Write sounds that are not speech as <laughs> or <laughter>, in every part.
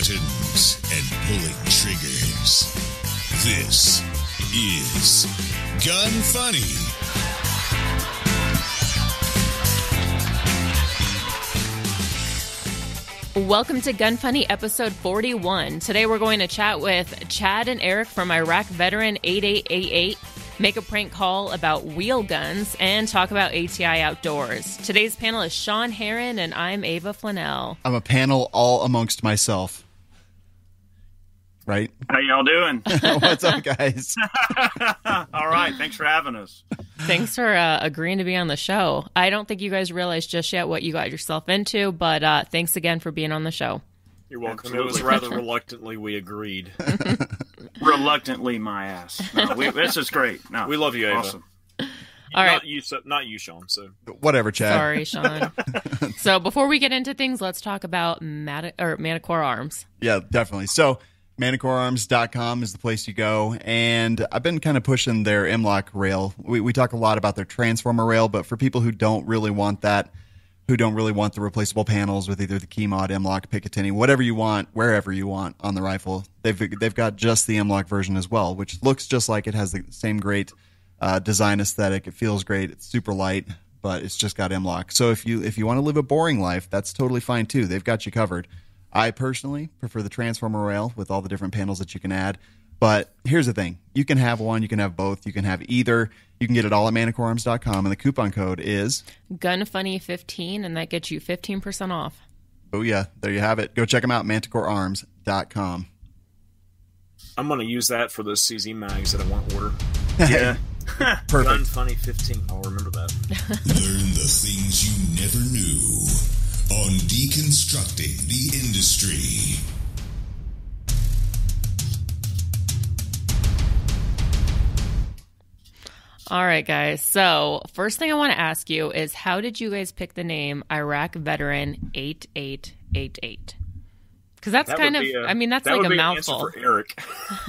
buttons and pulling triggers. This is Gun Funny. Welcome to Gun Funny episode 41. Today we're going to chat with Chad and Eric from Iraq Veteran 8888, make a prank call about wheel guns, and talk about ATI Outdoors. Today's panel is Sean Heron, and I'm Ava Flanell. I'm a panel all amongst myself. Right? How y'all doing? <laughs> What's up, guys? <laughs> All right, thanks for having us. Thanks for uh, agreeing to be on the show. I don't think you guys realize just yet what you got yourself into, but uh, thanks again for being on the show. You're welcome. It was rather reluctantly we agreed. <laughs> Reluctantly, my ass. No, we, this is great. No, We love you, Ava. Awesome. All not you, so, not you, Sean. So Whatever, Chad. Sorry, Sean. so before we get into things, let's talk about Mati- or Manticore Arms. Yeah, definitely. So, manticorearms.com is the place you go. And I've been kind of pushing their M-LOK rail. We, we talk a lot about their transformer rail, but for people who don't really want that, who don't really want the replaceable panels with either the Keymod, M-LOK, Picatinny, whatever you want, wherever you want on the rifle, they've, they've got just the M-LOK version as well, which looks just like it has the same great uh, design aesthetic. It feels great. It's super light, but it's just got M-LOK. So if you if you want to live a boring life, that's totally fine too. They've got you covered. I personally prefer the transformer rail with all the different panels that you can add. But here's the thing: you can have one, you can have both, you can have either. You can get it all at manticorearms.com, and the coupon code is Gunfunny15, and that gets you 15% off. oh yeah, there you have it. Go check them out, manticorearms.com. I'm going to use that for those CZ mags that I want to order. <laughs> Yeah. Gun <laughs> Perfect. Funny 15. I'll remember that. <laughs> Learn the things you never knew on deconstructing the industry. All right, guys. So, first thing I want to ask you is how did you guys pick the name Iraq Veteran 8888? Because that's That kind of, be a- I mean, that's that like would a be an mouthful. for Eric. <laughs>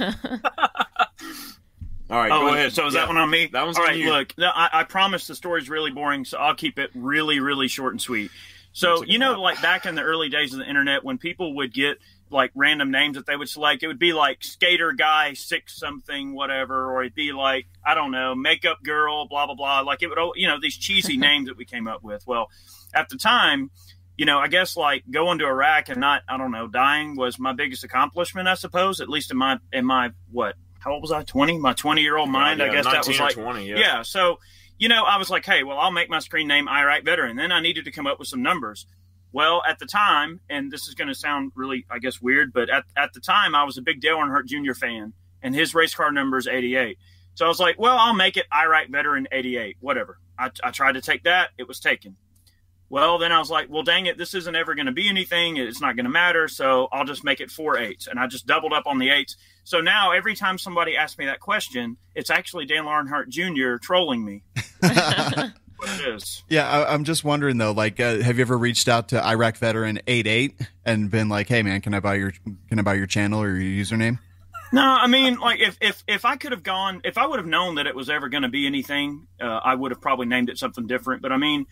All right, Oh, go ahead. so is Yeah. that one on me? That one's All on right. you. Look, no, I, I promise the story's really boring, so I'll keep it really, really short and sweet. So you know, like back in the early days of the internet, when people would get like random names that they would select, it would be like skater guy six something whatever, or it'd be like I don't know, makeup girl, blah blah blah. Like it would, you know, these cheesy <laughs> names that we came up with. Well, at the time, you know, I guess like going to Iraq and not, I don't know, dying was my biggest accomplishment, I suppose. At least in my in my what? How old was I? Twenty. My twenty year old mind. Yeah, I guess that was like 20, yeah. yeah. So you know, I was like, hey, well, I'll make my screen name Iraq Veteran. Then I needed to come up with some numbers. Well, at the time, and this is going to sound really, I guess, weird, but at, at the time, I was a big Dale Earnhardt Jr. fan, and his race car number is 88. So I was like, well, I'll make it Iraq Veteran 88, whatever. I, I tried to take that, it was taken. Well, then I was like, well, dang it, this isn't ever going to be anything. It's not going to matter. So I'll just make it four eights. And I just doubled up on the eights. So now every time somebody asks me that question, it's actually Dale Earnhardt Jr. trolling me. <laughs> it is. Yeah, I, I'm just wondering though. Like, uh, have you ever reached out to Iraq Veteran 88 and been like, "Hey, man, can I buy your can I buy your channel or your username?" No, I mean, like if if if I could have gone, if I would have known that it was ever going to be anything, uh, I would have probably named it something different. But I mean,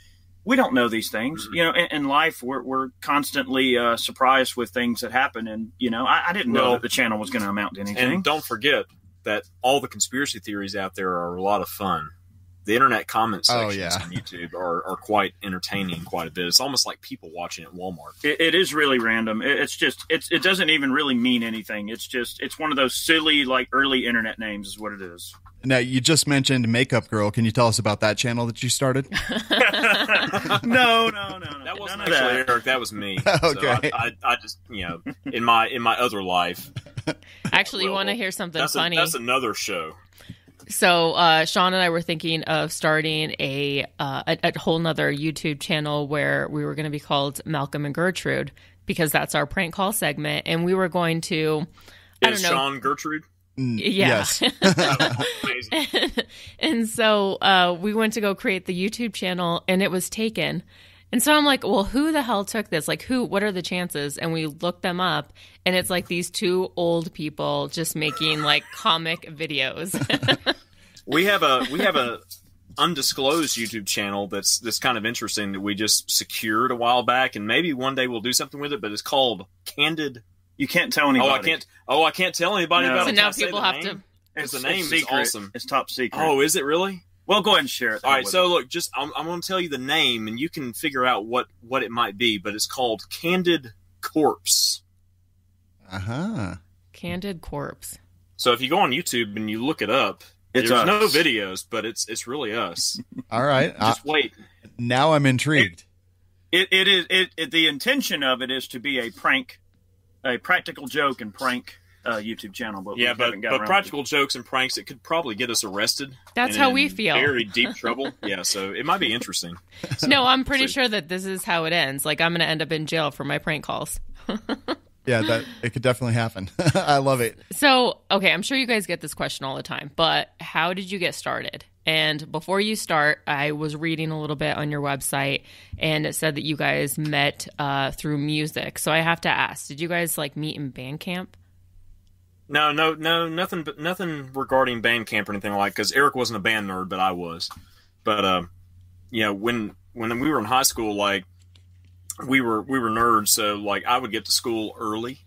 we don't know these things, you know. In, in life, we're we're constantly uh, surprised with things that happen, and you know, I, I didn't know Well- that the channel was going to amount to anything. And don't forget that all the conspiracy theories out there are a lot of fun. The internet comment Oh, sections yeah. on YouTube are, are quite entertaining quite a bit. It's almost like people watching at Walmart. It, it is really random. It, it's just it's it doesn't even really mean anything. It's just it's one of those silly like early internet names is what it is. Now, you just mentioned Makeup Girl. Can you tell us about that channel that you started? <laughs> <laughs> no, no, no, no. That wasn't none of actually that. Eric. That was me. Okay. <laughs> So I, I, I just you know in my in my other life. Actually, you want to hear something That's a, funny? that's another show. So uh, Sean and I were thinking of starting a uh, a, a whole nother YouTube channel where we were going to be called Malcolm and Gertrude because that's our prank call segment, and we were going to. I Is don't know. Sean Gertrude? Yeah. Yes. <laughs> Amazing. and so uh, we went to go create the YouTube channel, and it was taken. And so I'm like, well, who the hell took this? Like, who? What are the chances? And we looked them up, and it's like these two old people just making like comic videos. <laughs> we have a we have a undisclosed YouTube channel that's that's kind of interesting that we just secured a while back, and maybe one day we'll do something with it. But it's called Candid You can't tell anybody. Oh, I can't. Oh, I can't tell anybody No. about So it. now Can I say people have name? to. It's, the it's name is secret. awesome. It's top secret. Oh, is it really? well, go ahead and share it. All right. So look, just I'm, I'm going to tell you the name, and you can figure out what what it might be. But it's called Candid Corpse. Uh huh. Candid corpse. So if you go on YouTube and you look it up, It's there's us. no videos, but it's it's really us. <laughs> All right. Uh, Just wait. now I'm intrigued. it, it is it, it. The intention of it is to be a prank, a practical joke and prank uh, YouTube channel. But we Yeah, but got but around practical jokes and pranks it could probably get us arrested. That's and how in we feel. Very deep <laughs> trouble. yeah, so it might be interesting. <laughs> No, I'm pretty So- sure that this is how it ends. Like I'm going to end up in jail for my prank calls. <laughs> Yeah, that it could definitely happen. I love it. So, okay, I'm sure you guys get this question all the time, but how did you get started? And before you start, I was reading a little bit on your website and it said that you guys met uh, through music. So I have to ask, did you guys like meet in band camp? No, no, no, nothing, but nothing regarding Bandcamp or anything like. Because Eric wasn't a band nerd, but I was. But uh, you know, when when we were in high school, like we were we were nerds, so like I would get to school early,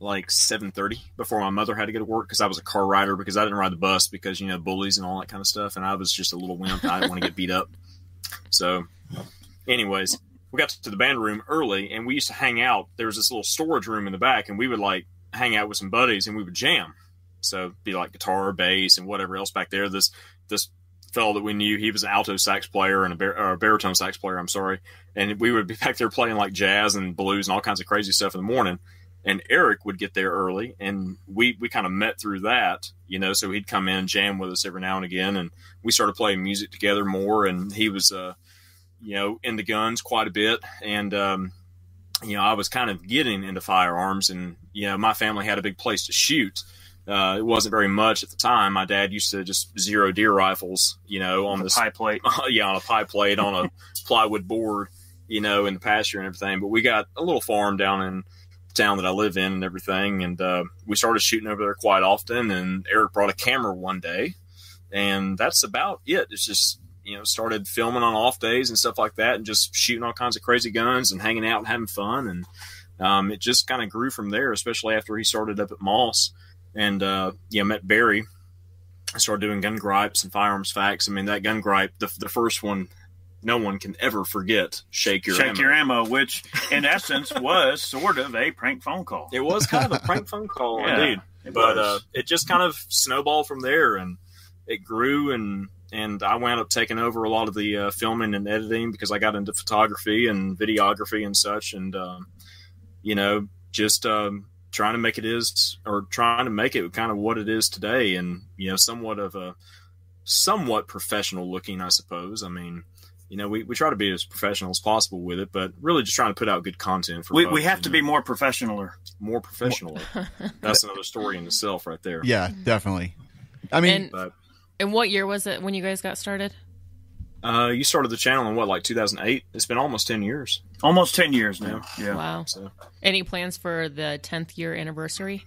like seven thirty, before my mother had to get to work because I was a car rider because I didn't ride the bus because you know bullies and all that kind of stuff, and I was just a little wimp. I didn't want to get beat up. So, anyways, we got to the band room early, and we used to hang out. There was this little storage room in the back, and we would like hang out with some buddies, and we would jam. So be like guitar, bass, and whatever else back there. This this fellow that we knew, he was an alto sax player and a, bar- a baritone sax player. I'm sorry, and we would be <laughs> back there playing like jazz and blues and all kinds of crazy stuff in the morning. And Eric would get there early, and we we kind of met through that, you know. So he'd come in jam with us every now and again, and we started playing music together more. And he was, uh, you know, into guns quite a bit, and um, you know, I was kind of getting into firearms, and you know, my family had a big place to shoot. Uh, it wasn't very much at the time. My dad used to just zero deer rifles, you know, on the this pie plate. <laughs> yeah, on a pie plate on a <laughs> plywood board, you know, in the pasture and everything. But we got a little farm down in the town that I live in and everything, and uh, we started shooting over there quite often. And Eric brought a camera one day, and that's about it. It's just you know started filming on off days and stuff like that, and just shooting all kinds of crazy guns and hanging out and having fun. And um, it just kind of grew from there, especially after he started up at Moss and uh, know met Barry. I started doing gun gripes and firearms facts. I mean, that gun gripe, the, the first one, no one can ever forget. Shake your Shake ammo. your ammo, which in essence was sort of a prank phone call. It was kind of a prank phone call, Yeah, indeed. it But uh, it just kind of snowballed from there, and it grew, and and I wound up taking over a lot of the uh, filming and editing because I got into photography and videography and such, and um, you know, just um, trying to make it is or trying to make it kind of what it is today, and you know, somewhat of a somewhat professional looking, I suppose. I mean. You know, we, we try to be as professional as possible with it, but really just trying to put out good content for We, folks, we have to know be more professional. more professional. <laughs> That's another story in itself, right there. Yeah, definitely. I mean, And But and what year was it when you guys got started? uh, you started the channel in what, like 2008? It's been almost 10 years. Almost 10 years now. Yeah. Wow. So Any plans for the 10th year anniversary?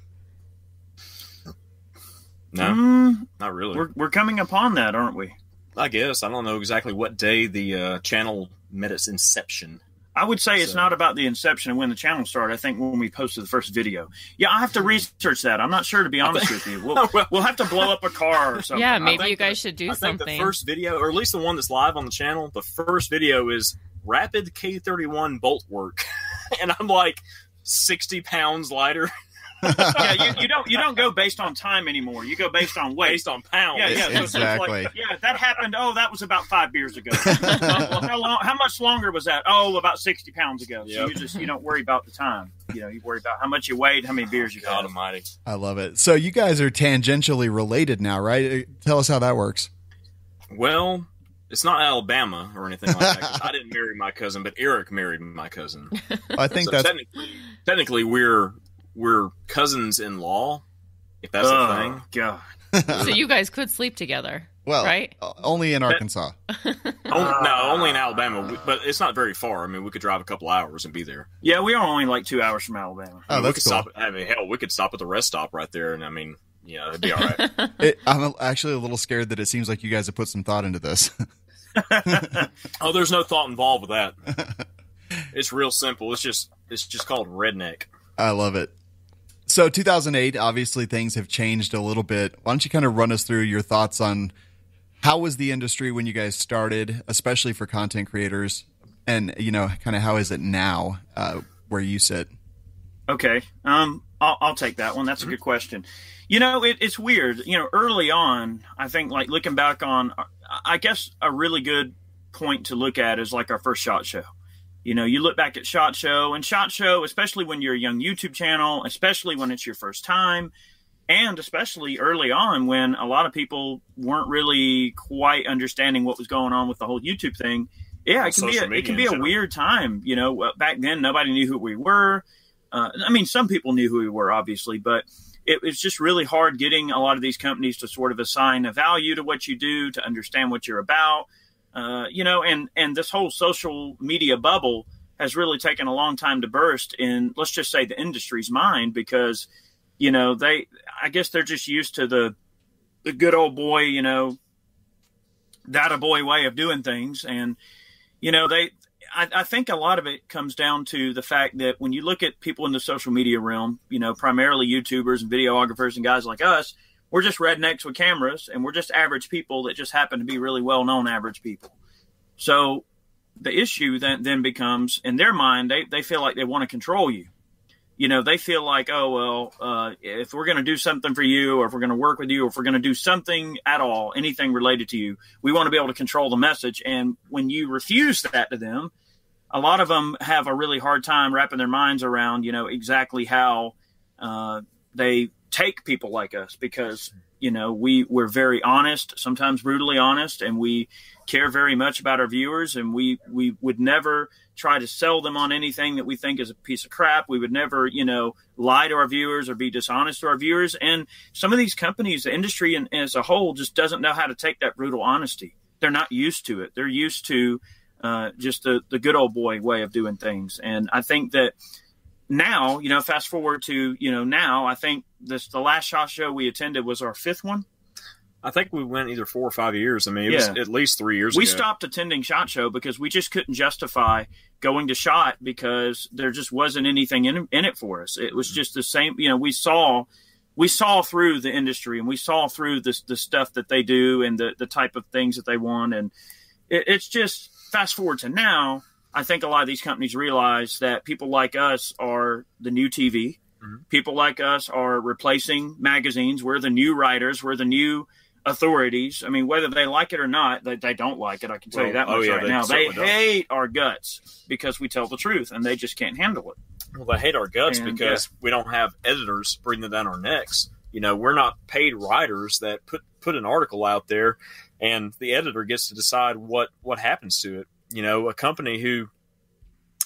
no, Mm, not really. we're, we're coming upon that, aren't we? I guess I don't know exactly what day the uh, channel met its inception. I would say it's not about the inception and when the channel started. I think when we posted the first video. Yeah, I have to research that. I'm not sure to be honest with you. We'll, <laughs> Well- we'll have to blow up a car or something. yeah, maybe you guys the- should do I think something. the first video, or at least the one that's live on the channel, the first video is rapid K31 bolt work, <laughs> and I'm like 60 pounds lighter <laughs> yeah, you, you don't you don't go based on time anymore. You go based on weight. based on pounds. Yeah, yeah. So, so it's Exactly. like, yeah, that happened. Oh, that was about five beers ago. Well, how long? How much longer was that? Oh, about sixty pounds ago. So Yep. you just you don't worry about the time. You know, you worry about how much you weighed, how many beers you God had. Almighty. I love it. So you guys are tangentially related now, right? Uh, Tell us how that works. Well, it's not Alabama or anything like that. 'cause I didn't marry my cousin, but Eric married my cousin. I think so that's technically, technically we're we're cousins in law, if that's oh, a thing. God. <laughs> so you guys could sleep together. well, right? uh, only in Arkansas. <laughs> On- no, only in Alabama, but it's not very far. I mean, we could drive a couple hours and be there. Yeah, we are only like two hours from Alabama. Oh, we that's could cool. stop. I mean, hell, we could stop at the rest stop right there, and I mean, yeah, it'd be all right. <laughs> It, I'm actually a little scared that it seems like you guys have put some thought into this. oh, there's no thought involved with that. it's real simple. It's just it's just called redneck. I love it. So 2008, obviously things have changed a little bit. Why don't you kind of run us through your thoughts on how was the industry when you guys started, especially for content creators, and you know, kind of how is it now uh, where you sit? Okay, um, I'll, I'll take that one. That's a good question. You know, it, it's weird. You know, early on, I think like looking back on, I guess a really good point to look at is like our first shot show. You know, you look back at Shot Show and Shot Show, especially when you're a young YouTube channel, especially when it's your first time, and especially early on when a lot of people weren't really quite understanding what was going on with the whole YouTube thing. Yeah, it can be a, it can be a weird time. You know, back then nobody knew who we were. Uh, I mean, some people knew who we were, obviously, but it was just really hard getting a lot of these companies to sort of assign a value to what you do, to understand what you're about uh, you know, and and this whole social media bubble has really taken a long time to burst in, let's just say, the industry's mind because, you know, they, I guess they're just used to the, the good old boy, you know, that a boy way of doing things, and you know, they, I, I think a lot of it comes down to the fact that when you look at people in the social media realm, you know, primarily YouTubers and videographers and guys like us we're just rednecks with cameras and we're just average people that just happen to be really well known average people. So the issue then, then becomes in their mind, they, they feel like they want to control you. You know, they feel like, oh, well, uh, if we're going to do something for you or if we're going to work with you or if we're going to do something at all, anything related to you, we want to be able to control the message. And when you refuse that to them, a lot of them have a really hard time wrapping their minds around, you know, exactly how uh, they take people like us because you know we we're very honest sometimes brutally honest and we care very much about our viewers and we we would never try to sell them on anything that we think is a piece of crap. We would never you know lie to our viewers or be dishonest to our viewers. And some of these companies the industry in, as a whole just doesn't know how to take that brutal honesty. They're not used to it. They're used to uh, just the, the good old boy way of doing things. And i think that now, you know, fast forward to, you know, now, I think this the last shot show we attended was our fifth one. I think we went either four or five years. I mean, it yeah. was at least three years ago. we ago. stopped attending SHOT Show because we just couldn't justify going to SHOT because there just wasn't anything in, in it for us. It was mm-hmm. just the same, you know, we saw we saw through the industry and we saw through the, the stuff that they do and the, the type of things that they want. And it, it's just fast forward to now, I think a lot of these companies realize that people like us are the new TV. Mm-hmm. People like us are replacing magazines. We're the new writers. We're the new authorities. I mean, whether they like it or not, they, they don't like it. I can tell well, you that much oh, yeah, right now. They hate don't. our guts because we tell the truth, and they just can't handle it. Well, they hate our guts and, because yeah. we don't have editors breathing down our necks. You know, we're not paid writers that put put an article out there, and the editor gets to decide what what happens to it you know, a company who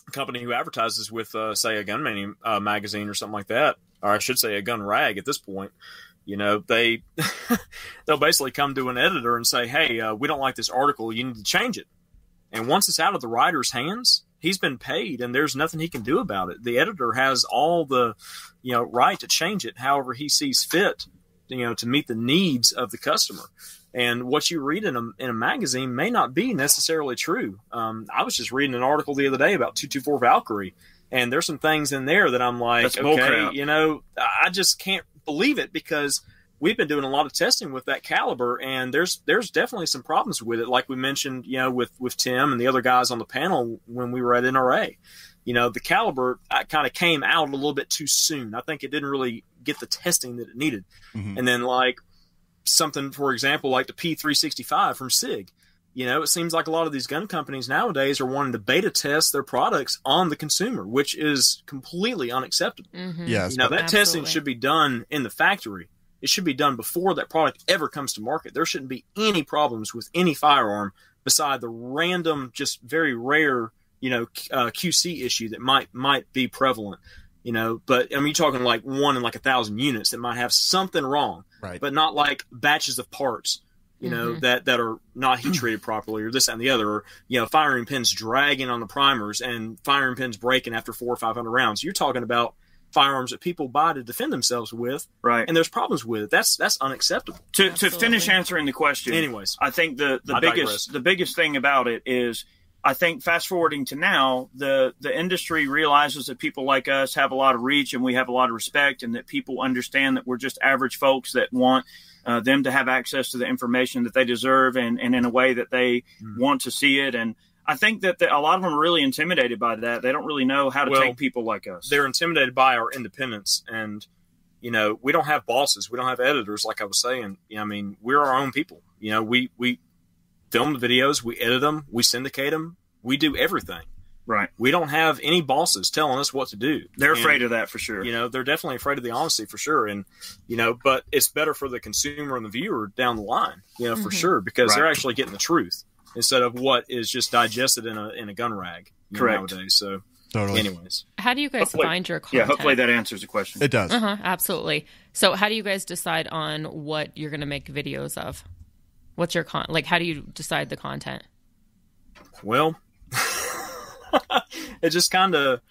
a company who advertises with, uh, say, a gun uh, magazine or something like that, or I should say, a gun rag at this point. You know, they <laughs> they'll basically come to an editor and say, "Hey, uh, we don't like this article. You need to change it." And once it's out of the writer's hands, he's been paid, and there's nothing he can do about it. The editor has all the, you know, right to change it however he sees fit, you know, to meet the needs of the customer and what you read in a, in a magazine may not be necessarily true. Um, I was just reading an article the other day about 224 Valkyrie, and there's some things in there that I'm like, That's okay, you know, I just can't believe it because we've been doing a lot of testing with that caliber, and there's there's definitely some problems with it, like we mentioned, you know, with with Tim and the other guys on the panel when we were at NRA. You know, the caliber kind of came out a little bit too soon. I think it didn't really get the testing that it needed, mm-hmm. and then like something, for example, like the P365 from SIG. You know, it seems like a lot of these gun companies nowadays are wanting to beta test their products on the consumer, which is completely unacceptable. Mm-hmm. Yes, you know that absolutely. testing should be done in the factory. It should be done before that product ever comes to market. There shouldn't be any problems with any firearm beside the random, just very rare, you know, uh, QC issue that might might be prevalent you know but i mean you're talking like one in like a thousand units that might have something wrong right. but not like batches of parts you know mm-hmm. that that are not heat <clears throat> treated properly or this and the other or you know firing pins dragging on the primers and firing pins breaking after four or five hundred rounds. You're talking about firearms that people buy to defend themselves with right. and there's problems with it. That's that's unacceptable. To, to finish answering the question anyways i think the the I biggest digress. the biggest thing about it is I think fast forwarding to now, the the industry realizes that people like us have a lot of reach and we have a lot of respect, and that people understand that we're just average folks that want uh, them to have access to the information that they deserve and, and in a way that they mm. want to see it. And I think that the, a lot of them are really intimidated by that. They don't really know how to well, take people like us. They're intimidated by our independence and you know, we don't have bosses, we don't have editors, like I was saying. You know, I mean, we're our own people. You know, we we film the videos, we edit them, we syndicate them, we do everything. Right. We don't have any bosses telling us what to do. They're and, afraid of that for sure. You know, they're definitely afraid of the honesty for sure. And, you know, but it's better for the consumer and the viewer down the line, you know, mm-hmm. for sure, because right. they're actually getting the truth instead of what is just digested in a, in a gun rag Correct. Know, nowadays. So, Totally. Anyways, how do you guys hopefully, find your content? Yeah, hopefully that answers the question. It does. Uh-huh, absolutely. So, how do you guys decide on what you're going to make videos of? What's your con? Like, how do you decide the content? Well, <laughs> it just kind of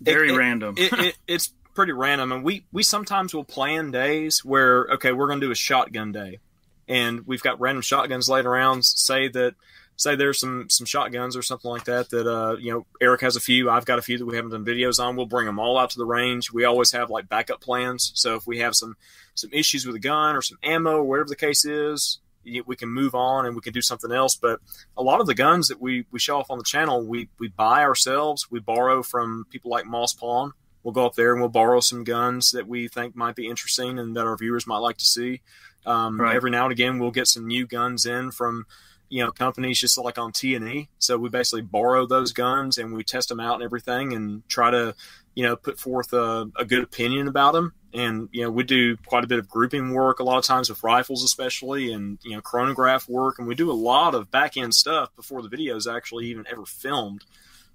very it, random. it, it, <laughs> it's pretty random, and we we sometimes will plan days where okay, we're going to do a shotgun day, and we've got random shotguns laid around. Say that say there's some some shotguns or something like that that uh you know Eric has a few I've got a few that we haven't done videos on we'll bring them all out to the range we always have like backup plans so if we have some some issues with a gun or some ammo or whatever the case is we can move on and we can do something else but a lot of the guns that we we show off on the channel we we buy ourselves we borrow from people like Moss Pawn we'll go up there and we'll borrow some guns that we think might be interesting and that our viewers might like to see um, right. every now and again we'll get some new guns in from you know companies just like on T and E. So we basically borrow those guns and we test them out and everything, and try to you know put forth a, a good opinion about them. And you know we do quite a bit of grouping work a lot of times with rifles, especially, and you know chronograph work, and we do a lot of back end stuff before the video is actually even ever filmed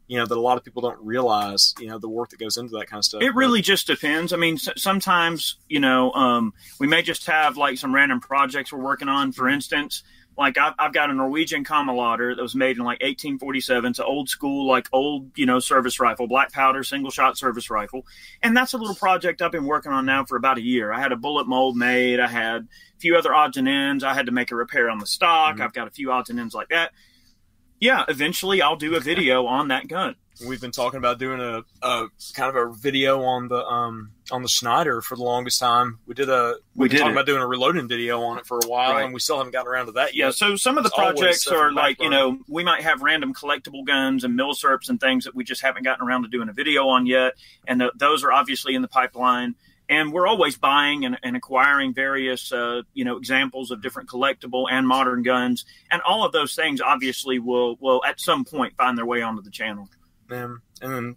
you know that a lot of people don't realize you know the work that goes into that kind of stuff. It really just depends. I mean sometimes you know um, we may just have like some random projects we're working on. For instance like I've, I've got a Norwegian Kammerlader that was made in like 1847. It's an old school, like old, you know, service rifle, black powder, single shot service rifle. And that's a little project I've been working on now for about a year. I had a bullet mold made. I had a few other odds and ends. I had to make a repair on the stock. Mm-hmm. I've got a few odds and ends like that. Yeah, eventually I'll do a video on that gun. We've been talking about doing a, a kind of a video on the um, on the Schneider for the longest time. We did a we, we did talking about doing a reloading video on it for a while, right. and we still haven't gotten around to that yet. Yeah, so some of the it's projects are like you know we might have random collectible guns and milsurps and things that we just haven't gotten around to doing a video on yet, and th- those are obviously in the pipeline. And we're always buying and, and acquiring various, uh, you know, examples of different collectible and modern guns, and all of those things obviously will will at some point find their way onto the channel them. And then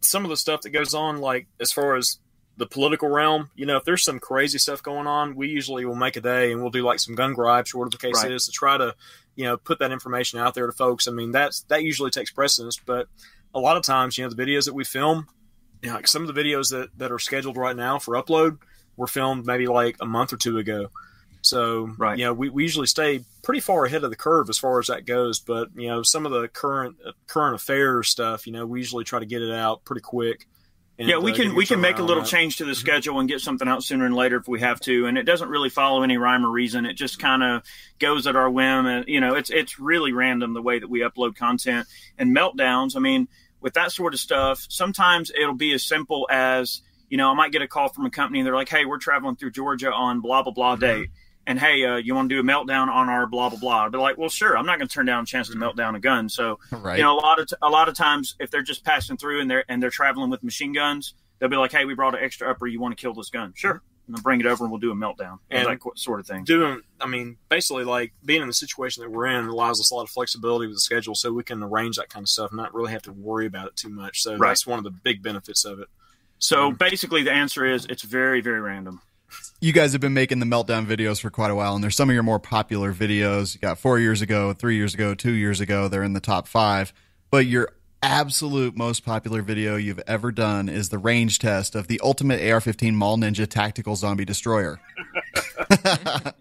some of the stuff that goes on, like as far as the political realm, you know, if there's some crazy stuff going on, we usually will make a day and we'll do like some gun gripes or whatever the case right. is to try to, you know, put that information out there to folks. I mean, that's that usually takes precedence, but a lot of times, you know, the videos that we film, you know, like some of the videos that, that are scheduled right now for upload were filmed maybe like a month or two ago. So, right. you know, we, we usually stay pretty far ahead of the curve as far as that goes. But, you know, some of the current uh, current affairs stuff, you know, we usually try to get it out pretty quick. And, yeah, we uh, can we can make a little that. change to the mm-hmm. schedule and get something out sooner and later if we have to, and it doesn't really follow any rhyme or reason. It just kind of goes at our whim, and you know, it's it's really random the way that we upload content and meltdowns. I mean, with that sort of stuff, sometimes it'll be as simple as you know, I might get a call from a company and they're like, "Hey, we're traveling through Georgia on blah blah blah mm-hmm. date." And hey, uh, you want to do a meltdown on our blah blah blah? I'd be like, well, sure. I'm not going to turn down a chance to melt down a gun. So, right. you know, a lot of t- a lot of times, if they're just passing through and they're and they're traveling with machine guns, they'll be like, hey, we brought an extra upper. You want to kill this gun? Sure. And bring it over and we'll do a meltdown and that sort of thing. Doing, I mean, basically, like being in the situation that we're in allows us a lot of flexibility with the schedule, so we can arrange that kind of stuff and not really have to worry about it too much. So right. that's one of the big benefits of it. So um, basically, the answer is it's very, very random you guys have been making the meltdown videos for quite a while, and there's some of your more popular videos. You got four years ago, three years ago, two years ago. They're in the top five. But your absolute most popular video you've ever done is the range test of the ultimate AR-15 Mall Ninja Tactical Zombie Destroyer. <laughs>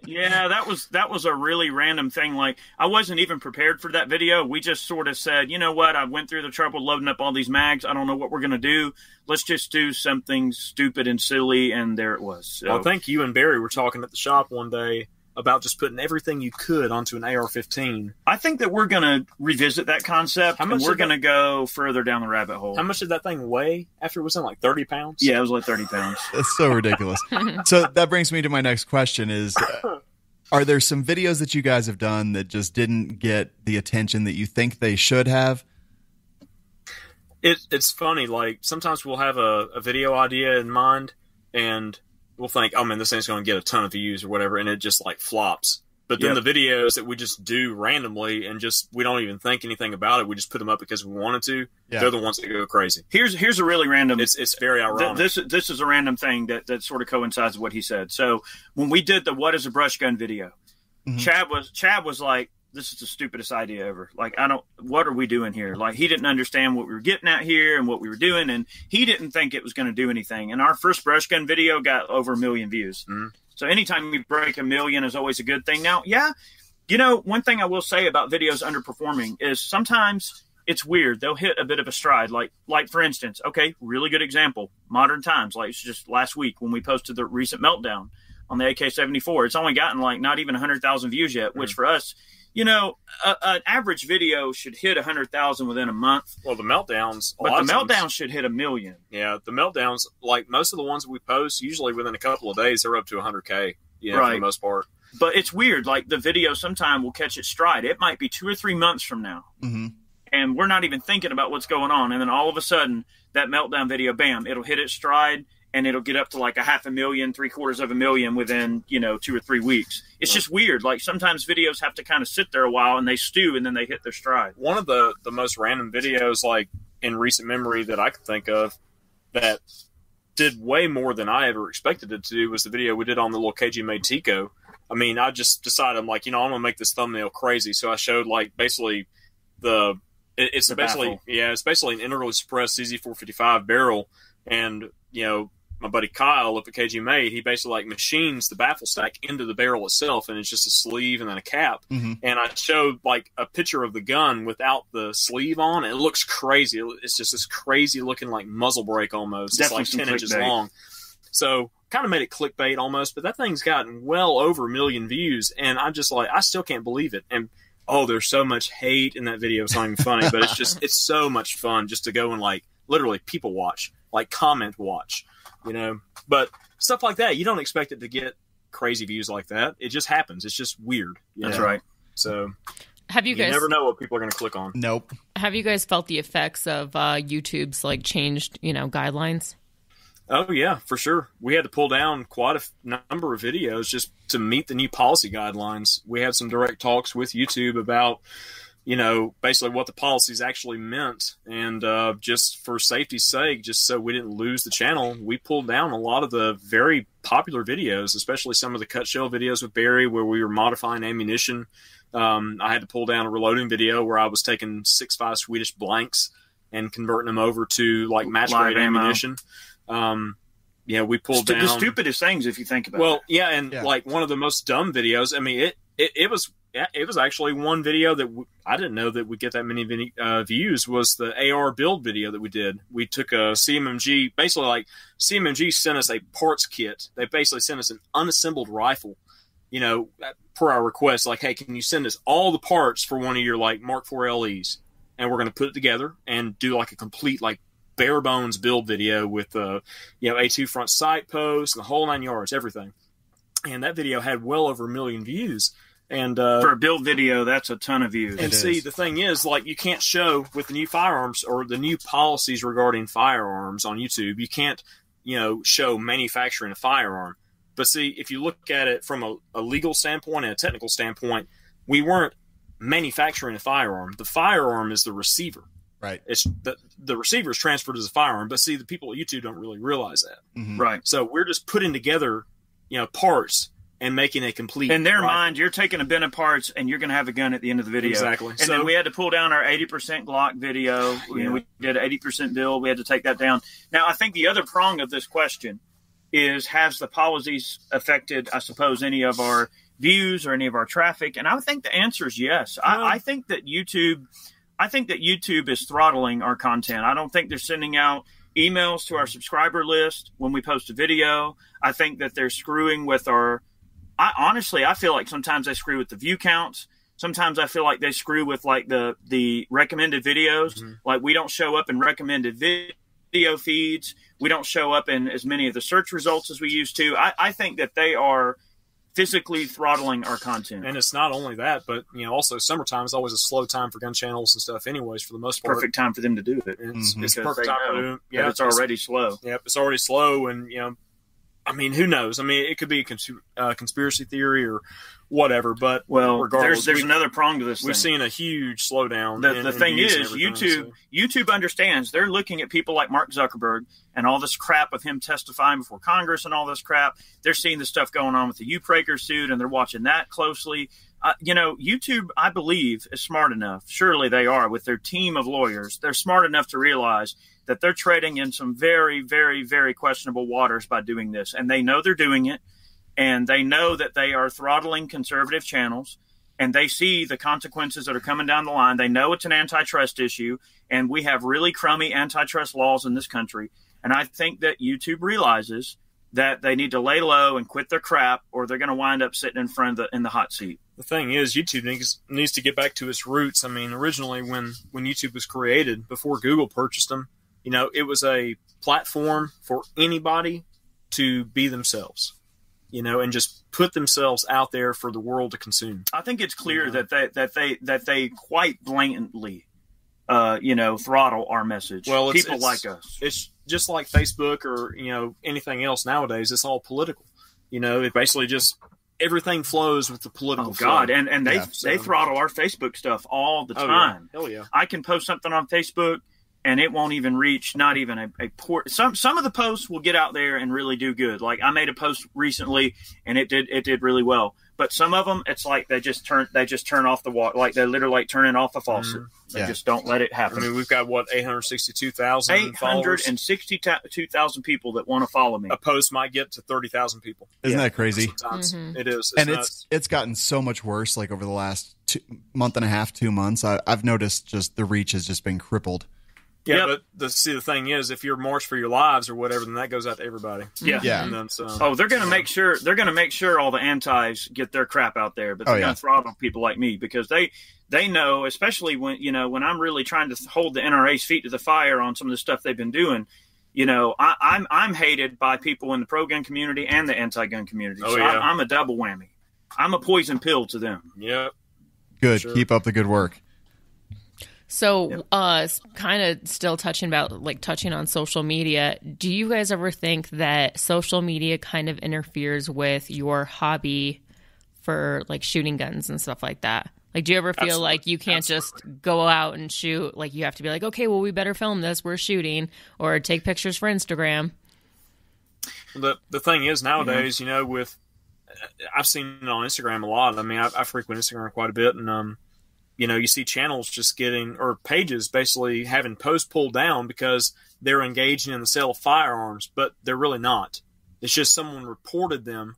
yeah, that was that was a really random thing. Like I wasn't even prepared for that video. We just sort of said, you know what? I went through the trouble loading up all these mags. I don't know what we're gonna do. Let's just do something stupid and silly, and there it was. So, well, I think you and Barry were talking at the shop one day, about just putting everything you could onto an AR-15. I think that we're going to revisit that concept, How and we're going to go further down the rabbit hole. How much did that thing weigh after it was in like 30 pounds? Yeah, it was like thirty pounds. <laughs> That's so ridiculous. <laughs> so that brings me to my next question: Is <coughs> are there some videos that you guys have done that just didn't get the attention that you think they should have? it, it's funny. Like sometimes we'll have a, a video idea in mind, and we'll think, "Oh man, this thing's going to get a ton of views or whatever," and it just like flops. But then Yep. the videos that we just do randomly and just we don't even think anything about it, we just put them up because we wanted to. Yeah. They're the ones that go crazy. Here's here's a really random. It's it's very Th- ironic. this this is a random thing that that sort of coincides with what he said. So when we did the "What is a brush gun" video, Mhm. Chad was Chad was like, "This is the stupidest idea ever. Like, I don't. What are we doing here? Like, he didn't understand what we were getting at here and what we were doing, and he didn't think it was going to do anything. And our first brush gun video got over a million views. Mhm. So anytime you break a million is always a good thing. Now, yeah, you know, one thing I will say about videos underperforming is sometimes it's weird. They'll hit a bit of a stride. Like, like for instance, okay, really good example. Modern times, like it's just last week when we posted the recent meltdown on the AK-74. It's only gotten like not even hundred thousand views yet, which for us, you know, a, an average video should hit a hundred thousand within a month, well, the meltdowns, but the meltdowns should hit a million. yeah, the meltdowns, like most of the ones we post, usually within a couple of days, they're up to 100k. Yeah, for the most part. But it's weird. Like the video, sometime will catch its stride. It might be two or three months from now. Mm-hmm. and we're not even thinking about what's going on. And then all of a sudden, that meltdown video, bam, it'll hit its stride and it'll get up to like a half a million, three quarters of a million within, you know, two or three weeks. It's just weird. Like sometimes videos have to kind of sit there a while and they stew and then they hit their stride. one of the the most random videos like in recent memory that I could think of that did way more than I ever expected it to do was the video we did on the little KG made Tico. I mean, I just decided I'm like, you know, I'm gonna make this thumbnail crazy. So I showed like basically the it, it's The basically baffle. yeah, it's basically an integrally suppressed CZ455 barrel, and you know. My buddy Kyle up at KG Made, he basically like machines the baffle stack into the barrel itself, and it's just a sleeve and then a cap Mm-hmm. and I showed like a picture of the gun without the sleeve on. It looks crazy. It's just this crazy looking like muzzle brake almost. Definitely it's like ten inches clickbait. long. So kind of made it clickbait almost, but that thing's gotten well over a million views, and I'm just like I still can't believe it. And oh, there's so much hate in that video. It's not even funny, but it's just <laughs> it's so much fun just to go and like literally people watch, like comment watch, you know. But stuff like that, you don't expect it to get crazy views like that. It just happens. It's just weird. That's know? right. So Have you you, guys never know what people are going to click on. Nope. have you guys felt the effects of uh, YouTube's like changed, you know, guidelines? Oh yeah, for sure. We had to pull down quite a f- number of videos just to meet the new policy guidelines. We had some direct talks with YouTube about, you know, basically what the policies actually meant, and uh, just for safety's sake, just so we didn't lose the channel, we pulled down a lot of the very popular videos, especially some of the cut shell videos with Barry where we were modifying ammunition. Um, I had to pull down a reloading video where I was taking six five Swedish blanks and converting them over to like match Live grade ammo. ammunition. Um, yeah, we pulled Stu- down the stupidest things if you think about it. well, it. yeah, and Yeah. like one of the most dumb videos. I mean, it it, it was yeah, it was actually one video that I didn't know that would get that many uh, views. Was the AR build video that we did? We took a CMMG, basically like CMMG sent us a parts kit. They basically sent us an unassembled rifle. You know, per our request, like, hey, can you send us all the parts for one of your like Mark IV LEs, and we're going to put it together and do like a complete like bare bones build video with uh you know A2 front sight post and the whole nine yards, everything. And that video had well over a million views. And uh, For a build video, that's a ton of views. and It see, is. the thing is, like, you can't show with the new firearms or the new policies regarding firearms on YouTube. You can't, you know, show manufacturing a firearm. But see, if you look at it from a, a legal standpoint and a technical standpoint, we weren't manufacturing a firearm. The firearm is the receiver. Right. It's the the receiver is transferred as a firearm. But see, the people at YouTube don't really realize that. Mhm. right. So we're just putting together, you know, parts and making a complete. In their rifle. mind, you're taking a bin of parts and you're going to have a gun at the end of the video. Exactly. And So- then we had to pull down our 80% Glock video. You Yeah. know, we did an 80% build. We had to take that down. Now, I think the other prong of this question is has the policies affected, I suppose, any of our views or any of our traffic? And I think the answer is yes. Um, I, I think that YouTube, I think that YouTube is throttling our content. I don't think they're sending out emails to our subscriber list when we post a video. I think that they're screwing with our I honestly, I feel like sometimes they screw with the view counts. Sometimes I feel like they screw with like the the recommended videos. Mm-hmm. Like we don't show up in recommended video feeds. We don't show up in as many of the search results as we used to. I, I think that they are physically throttling our content. And it's not only that, but you know, also summertime is always a slow time for gun channels and stuff, anyways. For the most part, perfect time for them to do it. It's, Mhm. it's perfect time. know For, that yeah, it's already slow. Yep, it's already slow, and you know, I mean, who knows? I mean, it could be a cons- uh, conspiracy theory or whatever, but Well, regardless, there's there's another prong to this. we've thing. seen a huge slowdown. the, in- the thing is, YouTube so- YouTube understands. They're looking at people like Mark Zuckerberg and all this crap of him testifying before Congress and all this crap. They're seeing the stuff going on with the Upraker suit, and they're watching that closely. Uh, you know, YouTube, I believe, is smart enough. Surely they are with their team of lawyers. They're smart enough to realize that they're trading in some very, very, very questionable waters by doing this, and they know they're doing it and they know that they are throttling conservative channels and they see the consequences that are coming down the line. They know it's an antitrust issue, and we have really crummy antitrust laws in this country. And I think that YouTube realizes that they need to lay low and quit their crap, or they're going to wind up sitting in front of the in the hot seat. the thing is, YouTube needs, needs to get back to its roots. I mean, originally when when YouTube was created, before Google purchased them, you know, it was a platform for anybody to be themselves, you know, and just put themselves out there for the world to consume. I think it's clear Yeah. that they that they that they quite blatantly, uh, you know, throttle our message. Well, it's- people it's- like us. It's just like Facebook or you know anything else nowadays. It's all political. You know, it basically just everything flows with the political. Oh God, flow. and and they Yeah, they throttle our Facebook stuff all the Oh, yeah. time. Hell yeah. I can post something on Facebook and it won't even reach not even a, a port some some of the posts will get out there and really do good. Like I made a post recently and it did it did really well. But some of them it's like they just turn they just turn off the water like they're literally like turning off a faucet. They Yeah. just don't let it happen. I mean, we've got what eight hundred sixty-two thousand Eight hundred and sixty two thousand people that want to follow me. A post might get to thirty thousand people. Isn't Yeah. that crazy? Sometimes Mhm. it is, it's and nuts. it's it's gotten so much worse like over the last two, month and a half two months I, i've noticed just the reach has just been crippled Yeah, Yep. but the see the thing is, if you're March for Your Lives or whatever, then that goes out to everybody. Yeah. Yeah. And then, so, Oh, they're going to make sure they're going to make sure all the antis get their crap out there, but Oh, they're yeah. going to throttle people like me because they they know, especially when you know when I'm really trying to hold the NRA's feet to the fire on some of the stuff they've been doing. You know, I, I'm I'm hated by people in the pro gun community and the anti gun community. Oh, so yeah. I'm, I'm a double whammy. I'm a poison pill to them. Yep. good Sure. keep up the good work So, uh, kind of still touching about like touching on social media. Do you guys ever think that social media kind of interferes with your hobby for like shooting guns and stuff like that? Like, do you ever feel Absolutely. like you can't just go out and shoot? Like, you have to be like, okay, well, we better film this. We're shooting, or take pictures for Instagram. the the thing is nowadays, you know, with I've seen it on Instagram a lot. I mean, I, I frequent Instagram quite a bit, and um, you know, you see channels just getting or pages basically having posts pulled down because they're engaging in the sale of firearms, but they're really not. It's just someone reported them,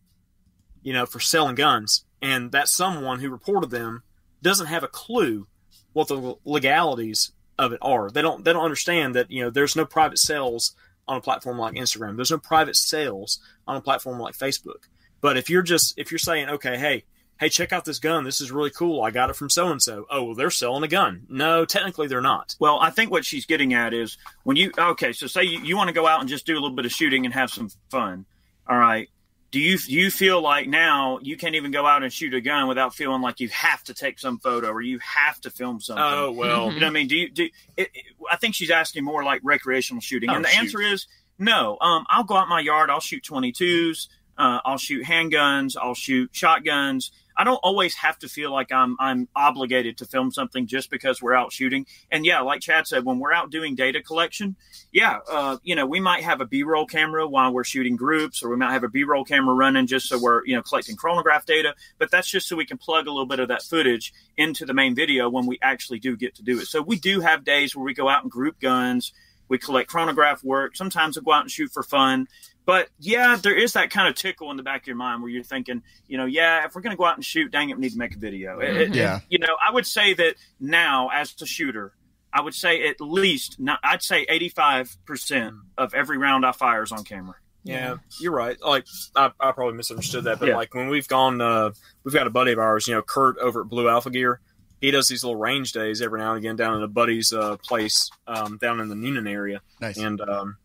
you know, for selling guns, and that someone who reported them doesn't have a clue what the legalities of it are. They don't they don't understand that you know there's no private sales on a platform like Instagram. There's no private sales on a platform like Facebook. But if you're just if you're saying, okay, hey, hey, check out this gun. This is really cool. I got it from so and so. Oh, well, they're selling a gun. No, technically they're not. Well, I think what she's getting at is when you okay, so say you, you want to go out and just do a little bit of shooting and have some fun. All right. Do you do you feel like now you can't even go out and shoot a gun without feeling like you have to take some photo or you have to film something? Oh well, You know what I mean? Do you do? It, it, I think she's asking more like recreational shooting, Oh, and the shoot. answer is no. Um, I'll go out in my yard. I'll shoot twenty twos. Uh, I'll shoot handguns. I'll shoot shotguns. I don't always have to feel like I'm I'm obligated to film something just because we're out shooting. And yeah, like Chad said, when we're out doing data collection, yeah, uh, you know, we might have a B-roll camera while we're shooting groups, or we might have a B-roll camera running just so we're you know collecting chronograph data. But that's just so we can plug a little bit of that footage into the main video when we actually do get to do it. So we do have days where we go out and group guns. We collect chronograph work. Sometimes we go out and shoot for fun. But yeah, there is that kind of tickle in the back of your mind where you're thinking, you know, yeah, if we're going to go out and shoot, dang it, we need to make a video. It- it- Yeah. you know, I would say that now as a shooter, I would say at least, not, I'd say 85% of every round I fire is on camera. Yeah, you're right. Like I, I probably misunderstood that, but Yeah. like when we've gone, uh, we've got a buddy of ours, you know, Kurt over at Blue Alpha Gear. He does these little range days every now and again down in a buddy's uh, place um, down in the Newnan area, Nice. and um,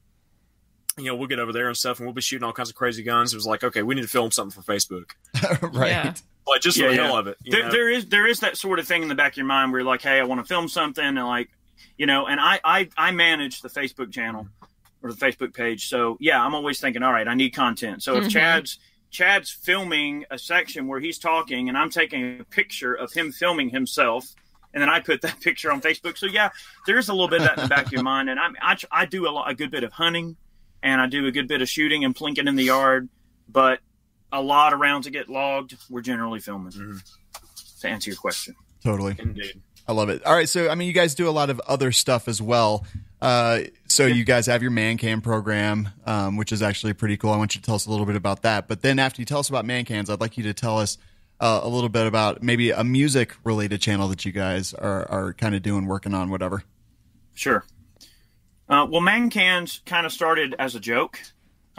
you know we'll get over there and stuff, and we'll be shooting all kinds of crazy guns. It was like, okay, we need to film something for Facebook, <laughs> right. Yeah. like just Yeah, for the yeah. hell of it. you there, know? there is there is that sort of thing in the back of your mind where you're like, hey, I want to film something, and like, you know, and I I I manage the Facebook channel or the Facebook page, so yeah, I'm always thinking, all right, I need content. So if Mhm. Chad's Chad's filming a section where he's talking, and I'm taking a picture of him filming himself. And then I put that <laughs> picture on Facebook. So yeah, there is a little bit of that in the back of your <laughs> mind. And I, I, I do a, lot, a good bit of hunting, and I do a good bit of shooting and plinking in the yard. But a lot of rounds that get logged, we're generally filming. Mhm. To answer your question, Totally. Indeed. I love it. All right, so I mean, you guys do a lot of other stuff as well. Uh, so you guys have your man can program, um, which is actually pretty cool. I want you to tell us a little bit about that. But then after you tell us about man cans, I'd like you to tell us uh, a little bit about maybe a music related channel that you guys are are kind of doing, working on, whatever. sure. Uh, well, man cans kind of started as a joke.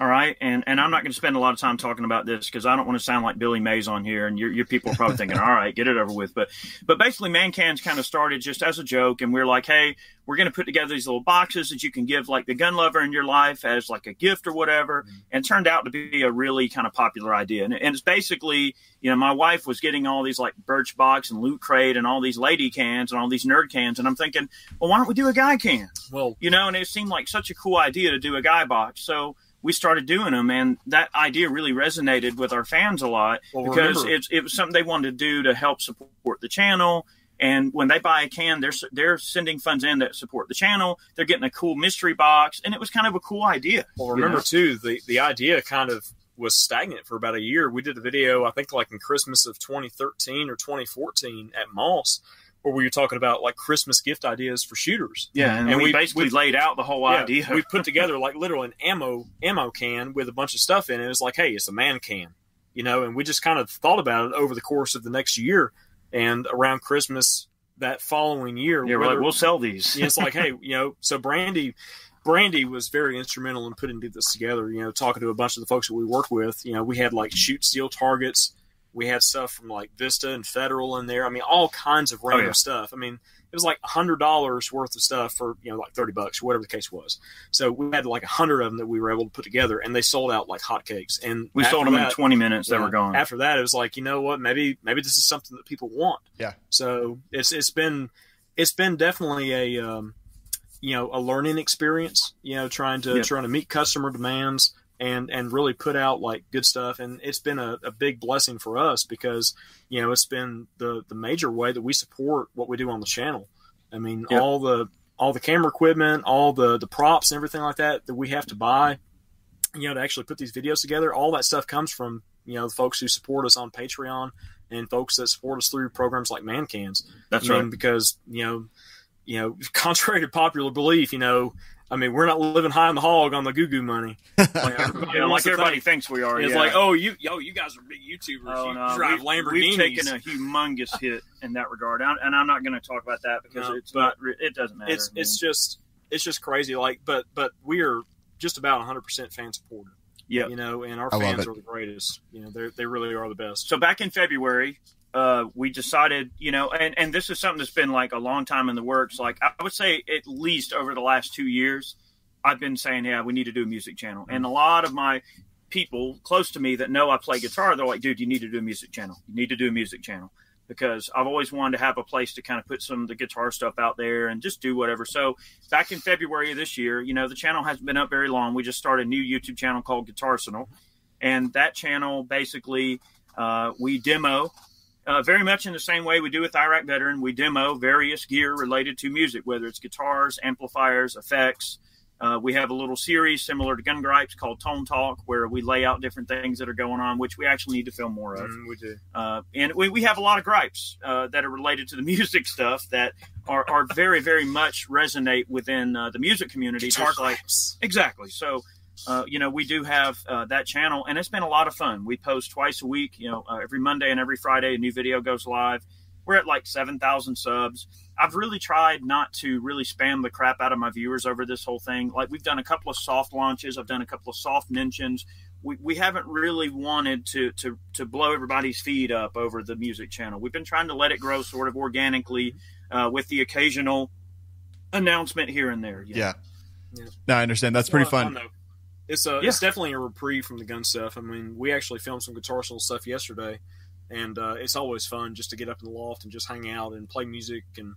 All right, and and I'm not going to spend a lot of time talking about this because I don't want to sound like Billy Mays on here, and your your people are probably thinking, all right, get it over with. But but basically, man cans kind of started just as a joke, and we're like, hey, we're going to put together these little boxes that you can give like the gun lover in your life as like a gift or whatever, mm-hmm. and it turned out to be a really kind of popular idea. And, and it's basically, you know, my wife was getting all these like Birchbox and Loot Crate and all these lady cans and all these nerd cans, and I'm thinking, well, why don't we do a guy can? Well, you know, and it seemed like such a cool idea to do a guy box. So we started doing them, and that idea really resonated with our fans a lot Well, because remember- it's, it was something they wanted to do to help support the channel. And when they buy a can, they're they're sending funds in that support the channel. They're getting a cool mystery box, and it was kind of a cool idea. Well, remember know? too, the the idea kind of was stagnant for about a year. We did a video, I think, like in Christmas of 2013 or 2014 at Moss, where were you talking about like Christmas gift ideas for shooters. yeah, and, And we, we- basically we- laid out the whole Yeah, idea. we put <laughs> together like literally an ammo ammo can with a bunch of stuff in it. It was like, hey, it's a man can, you know. And we just kind of thought about it over the course of the next year, and around Christmas that following year, yeah, we're whether- like, we'll sell these. it's like, <laughs> hey, you know, so Brandy, Brandy was very instrumental in putting this together. You know, talking to a bunch of the folks that we work with. You know, we had like shoot steel targets. We had stuff from like Vista and Federal in there. I mean, all kinds of random yeah. stuff. I mean, it was like hundred dollars worth of stuff for you know like thirty bucks whatever the case was. So we had like a hundred of them that we were able to put together, and they sold out like hotcakes. And we sold them in 20 minutes. They were gone. After that, it was like, you know what? Maybe maybe this is something that people want. Yeah. So it's it's been it's been definitely a um, you know a learning experience. You know, trying to Yep. trying to meet customer demands and and really put out like good stuff. And it's been a, a big blessing for us because you know it's been the the major way that we support what we do on the channel. I mean, Yep. all the all the camera equipment, all the the props and everything like that that we have to buy you know, to actually put these videos together, all that stuff comes from, you know, the folks who support us on Patreon and folks that support us through programs like ManCans. That's I mean, right. because, you know, you know, <laughs> contrary to popular belief, you know, I mean, we're not living high on the hog on the goo goo money. <laughs> Like everybody, Yeah, wants like everybody think. thinks we are. It's yeah. like, oh, you, yo, you guys are big YouTubers. Oh, you no, drive we- Lamborghinis. We've taken a humongous hit in that regard, and and I'm not going to talk about that because No, it's but not. It doesn't matter. it's it's just it's just crazy. Like, but but we are just about 100 percent fan supported. Yeah. you know, and our I fans are the greatest. You know, they they really are the best. so back in February, uh, we decided, you know, and and this is something that's been like a long time in the works. Like I would say, at least over the last two years, I've been saying, yeah, we need to do a music channel, and a lot of my people close to me that know I play guitar, they're like, dude, you need to do a music channel. You need to do a music channel. Because I've always wanted to have a place to kind of put some of the guitar stuff out there and just do whatever. So back in February of this year, you know, the channel hasn't been up very long. We just started a new YouTube channel called Guitar Arsenal. And that channel basically, uh, we demo uh, very much in the same way we do with Iraq Veteran. We demo various gear related to music, whether it's guitars, amplifiers, effects. Uh, we have a little series similar to Gun Gripes called Tone Talk, where we lay out different things that are going on, which we actually need to film more of. Mm, we do. Uh, and we, we have a lot of gripes uh, that are related to the <laughs> music stuff that are, are very, very much resonate within uh, the music community. Guitar just like gripes. Exactly. So, uh, you know, we do have uh, that channel, and it's been a lot of fun. We post twice a week. You know, uh, every Monday and every Friday, a new video goes live. we're at like 7,000 subs. I've really tried not to really spam the crap out of my viewers over this whole thing. Like we've done a couple of soft launches, I've done a couple of soft mentions. We, we haven't really wanted to, to to blow everybody's feed up over the music channel. We've been trying to let it grow sort of organically uh, with the occasional announcement here and there. you know. Yeah. Yeah. No, I understand. That's pretty Well, fun. Though. It's uh, Yeah. it's definitely a reprieve from the gun stuff. I mean, we actually filmed some guitar solo stuff yesterday, and uh, it's always fun just to get up in the loft and just hang out and play music and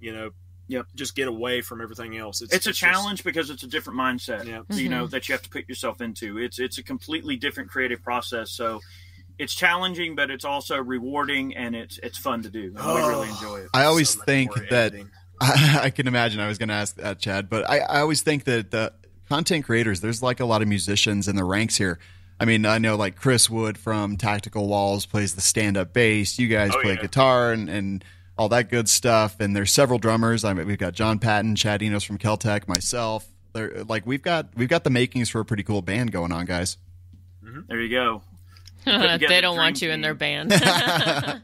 you know, Yep. just get away from everything else. It's a just- challenge because it's a different mindset. Yeah. you know that you have to put yourself into. It's it's a completely different creative process. So it's challenging, but it's also rewarding and it's it's fun to do. And we really enjoy it. I always so think that. <laughs> I, I can imagine. I was going to ask that, Chad, but I, I always think that the content creators, there's like a lot of musicians in the ranks here. I mean, I know like Chris Wood from Tactical Walls plays the stand up bass. You guys Oh, play yeah. guitar and, and all that good stuff. And there's several drummers. I mean, we've got John Patton, Chad Enos from Keltec, myself. They're like we've got we've got the makings for a pretty cool band going on, guys. Mm-hmm. There you go. They <laughs> don't want dream you in their band. <laughs>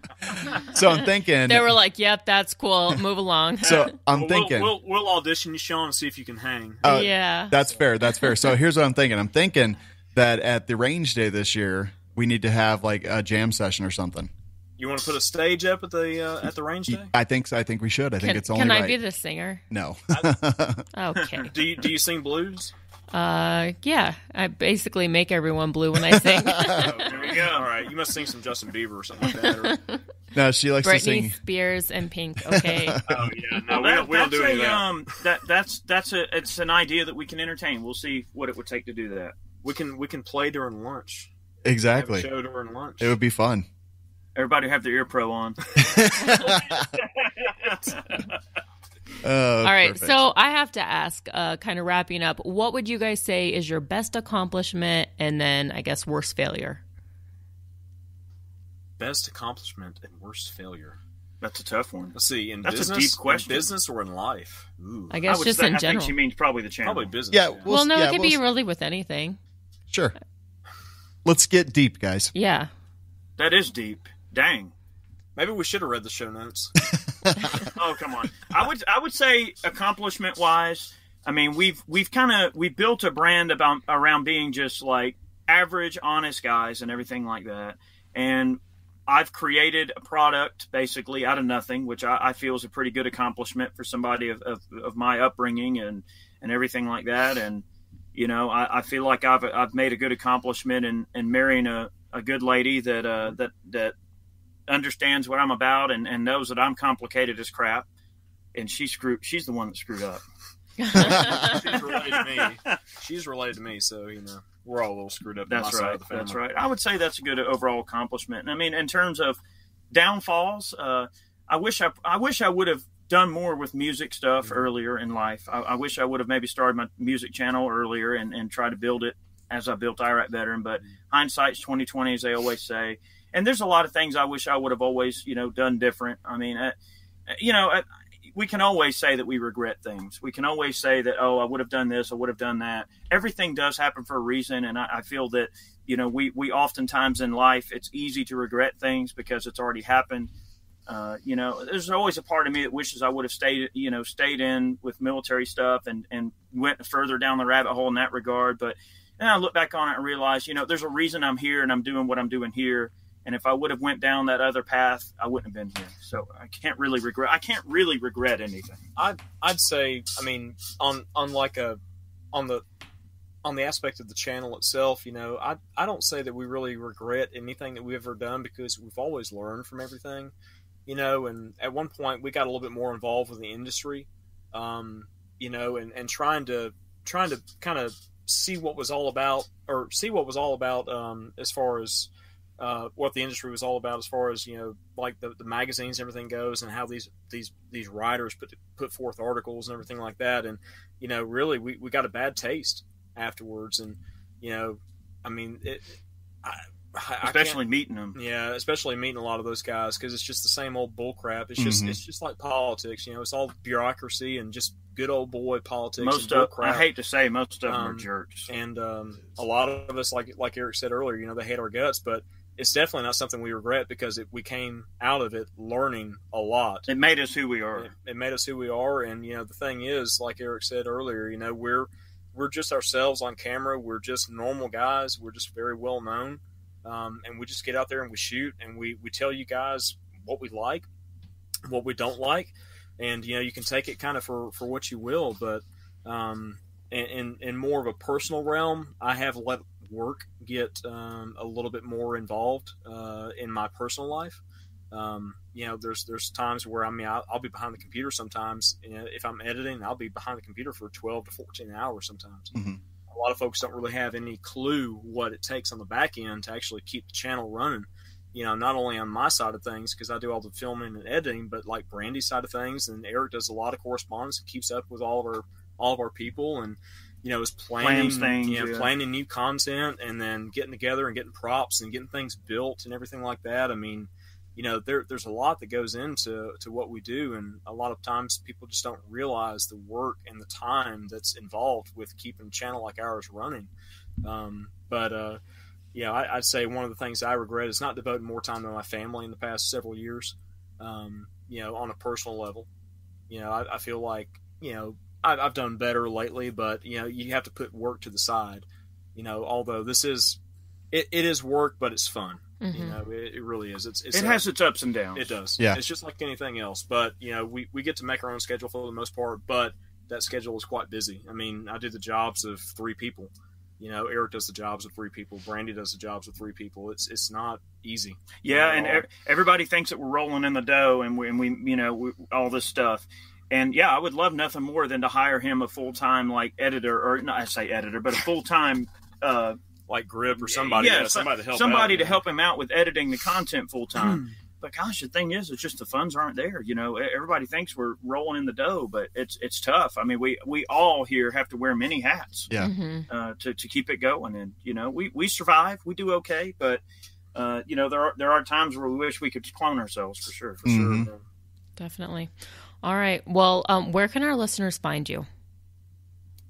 So I'm thinking. they were like, "Yep, that's cool. Move along." so I'm Well, thinking. we'll, we'll, we'll audition you, Sean, and see if you can hang. Uh, yeah. That's fair. That's fair. So here's what I'm thinking. I'm thinking that at the range day this year, we need to have like a jam session or something. You want to put a stage up at the uh, at the range day? I think so. I think we should. I think Can, it's only can I right. be the singer? no. <laughs> Okay. Do you do you sing blues? Uh, yeah. I basically make everyone blue when I sing. <laughs> Oh, there we go. <laughs> All right, you must sing some Justin Bieber or something like that. Or, <laughs> no, she likes to Britney sing. Spears and Pink. Okay. oh yeah, no, we That- don't, we don't that's do any of that. um that that's that's a it's an idea that we can entertain. We'll see what it would take to do that. we can we can play during lunch. Have a Exactly. show during lunch. It would be fun. Everybody have their ear pro on. Uh, All right. perfect. So I have to ask, uh, kind of wrapping up, what would you guys say is your best accomplishment and then I guess worst failure? Best accomplishment and worst failure. That's a tough one. Let's see. In That's a business, deep in question. business or in life? Ooh, I I guess would just say, in I general. think she means probably the channel. probably business. Yeah, yeah. we'll- well, no, yeah, it could we'll- be really with anything. Sure. Let's get deep, guys. Yeah. That is deep. Dang. Maybe we should have read the show notes. <laughs> Oh come on. I would I would say accomplishment wise, I mean we've we've kind of we built a brand about around being just like average, honest guys and everything like that. And I've created a product basically out of nothing, which I, I feel is a pretty good accomplishment for somebody of, of, of my upbringing and, and everything like that. And, you know, I, I feel like I've, I've made a good accomplishment in, in marrying a, a good lady that, uh, that, that understands what I'm about and, and knows that I'm complicated as crap. And she screwed, she's the one that screwed up. She's related to me. <laughs> She's related to me, so you know we're all a little screwed up. That's right. of the. That's right. I would say that's a good overall accomplishment. And I mean, in terms of downfalls, uh, I wish I, I wish I would have done more with music stuff Mm-hmm. earlier in life. I, I wish I would have maybe started my music channel earlier and, and tried to build it as I built Iraq Veteran. But Mm-hmm. hindsight's twenty twenty, as they always say. And there's a lot of things I wish I would have always, you know, done different. I mean, uh, you know, uh, we can always say that we regret things. We can always say that, oh, I would have done this, I would have done that. Everything does happen for a reason, and I, I feel that, you know, we we oftentimes in life it's easy to regret things because it's already happened. Uh, you know, there's always a part of me that wishes I would have stayed, you know, stayed in with military stuff and and went further down the rabbit hole in that regard. But then I look back on it and realize, you know, there's a reason I'm here and I'm doing what I'm doing here. And if I would have went down that other path, I wouldn't have been here. So I can't really regret. I can't really regret anything. I'd I'd say I mean on on like a on the on the aspect of the channel itself, you know, I I don't say that we really regret anything that we've ever done because we've always learned from everything, you know. And at one point, we got a little bit more involved with the industry, um, you know, and and trying to trying to kind of see what was all about or see what was all about um, as far as uh, what the industry was all about as far as you know like the, the magazines and everything goes and how these these these writers put put forth articles and everything like that and you know really we, we got a bad taste afterwards and you know i mean it I, I, I Especially meeting them. yeah, especially meeting a lot of those guys because it's just the same old bull crap. It's just Mhm. it's just like politics, you know. It's all bureaucracy and just good old boy politics. Most of, I hate to say, most of them are Um, jerks. and um, a lot of us, like like Eric said earlier, you know, they hate our guts. But it's definitely not something we regret because it, we came out of it learning a lot. It made us who we are. It, it made us who we are, and you know the thing is, like Eric said earlier, you know we're we're just ourselves on camera. We're just normal guys. We're just very well known, um, and we just get out there and we shoot and we we tell you guys what we like, what we don't like, and you know you can take it kind of for for what you will, but um, in in more of a personal realm, I have let work get um, a little bit more involved uh, in my personal life. Um, you know, there's there's times where I mean I'll, I'll be behind the computer sometimes. You know, if I'm editing, I'll be behind the computer for 12 to 14 hours sometimes. Mhm. A lot of folks don't really have any clue what it takes on the back end to actually keep the channel running. You know, not only on my side of things because I do all the filming and editing, but like Brandy's side of things, and Eric does a lot of correspondence and keeps up with all of our all of our people, and you know is planning things, you know, yeah. planning new content, and then getting together and getting props and getting things built and everything like that. I mean, you know, there, there's a lot that goes into to what we do, and a lot of times people just don't realize the work and the time that's involved with keeping a channel like ours running. Um, but uh, yeah, I, I'd say one of the things I regret is not devoting more time to my family in the past several years. Um, you know, on a personal level, you know, I, I feel like you know I've done better lately, but you know, you have to put work to the side. You know, although this is it, it is work, but it's fun. You Mhm. know, it, it really is. It's, it's It a- has its ups and downs. it does. Yeah. It's just like anything else. But, you know, we, we get to make our own schedule for the most part, but that schedule is quite busy. I mean, I do the jobs of three people. You know, Eric does the jobs of three people. Brandy does the jobs of three people. It's it's not easy. Yeah, and at all. e- everybody thinks that we're rolling in the dough, and we, and we you know, we, all this stuff. And yeah, I would love nothing more than to hire him a full time like editor, or not I say editor, but a full time. Uh, like Grip or somebody. yeah, Yeah, somebody to help. somebody out, to yeah. help him out with editing the content full time. but gosh, the thing is, it's just the funds aren't there. You know, everybody thinks we're rolling in the dough, but it's it's tough. I mean, we we all here have to wear many hats Yeah. Mhm. uh, to to keep it going, and you know, we we survive, we do okay, but. Uh, you know, there are there are times where we wish we could clone ourselves for sure. For Mhm. sure. Definitely. All right. Well, um, where can our listeners find you?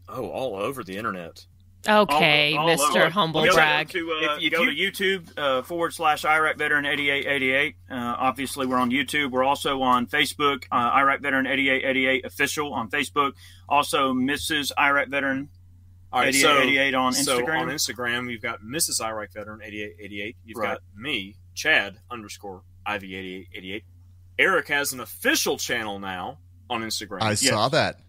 Oh, all over the internet. Okay, All- all Mr. over. Humble Go brag. To, uh, If- if go you- to YouTube uh, forward slash Iraq Veteran 8888. Uh, obviously, we're on YouTube. We're also on Facebook, uh, Iraq Veteran 8888 official on Facebook. Also, Mrs. Iraq Veteran All right, so 8888 on So Instagram. on Instagram, you've got Mrs. Iraq Veteran 8888. You've Right. got me, Chad underscore IV 8888. Eric has an official channel now on Instagram. I saw that.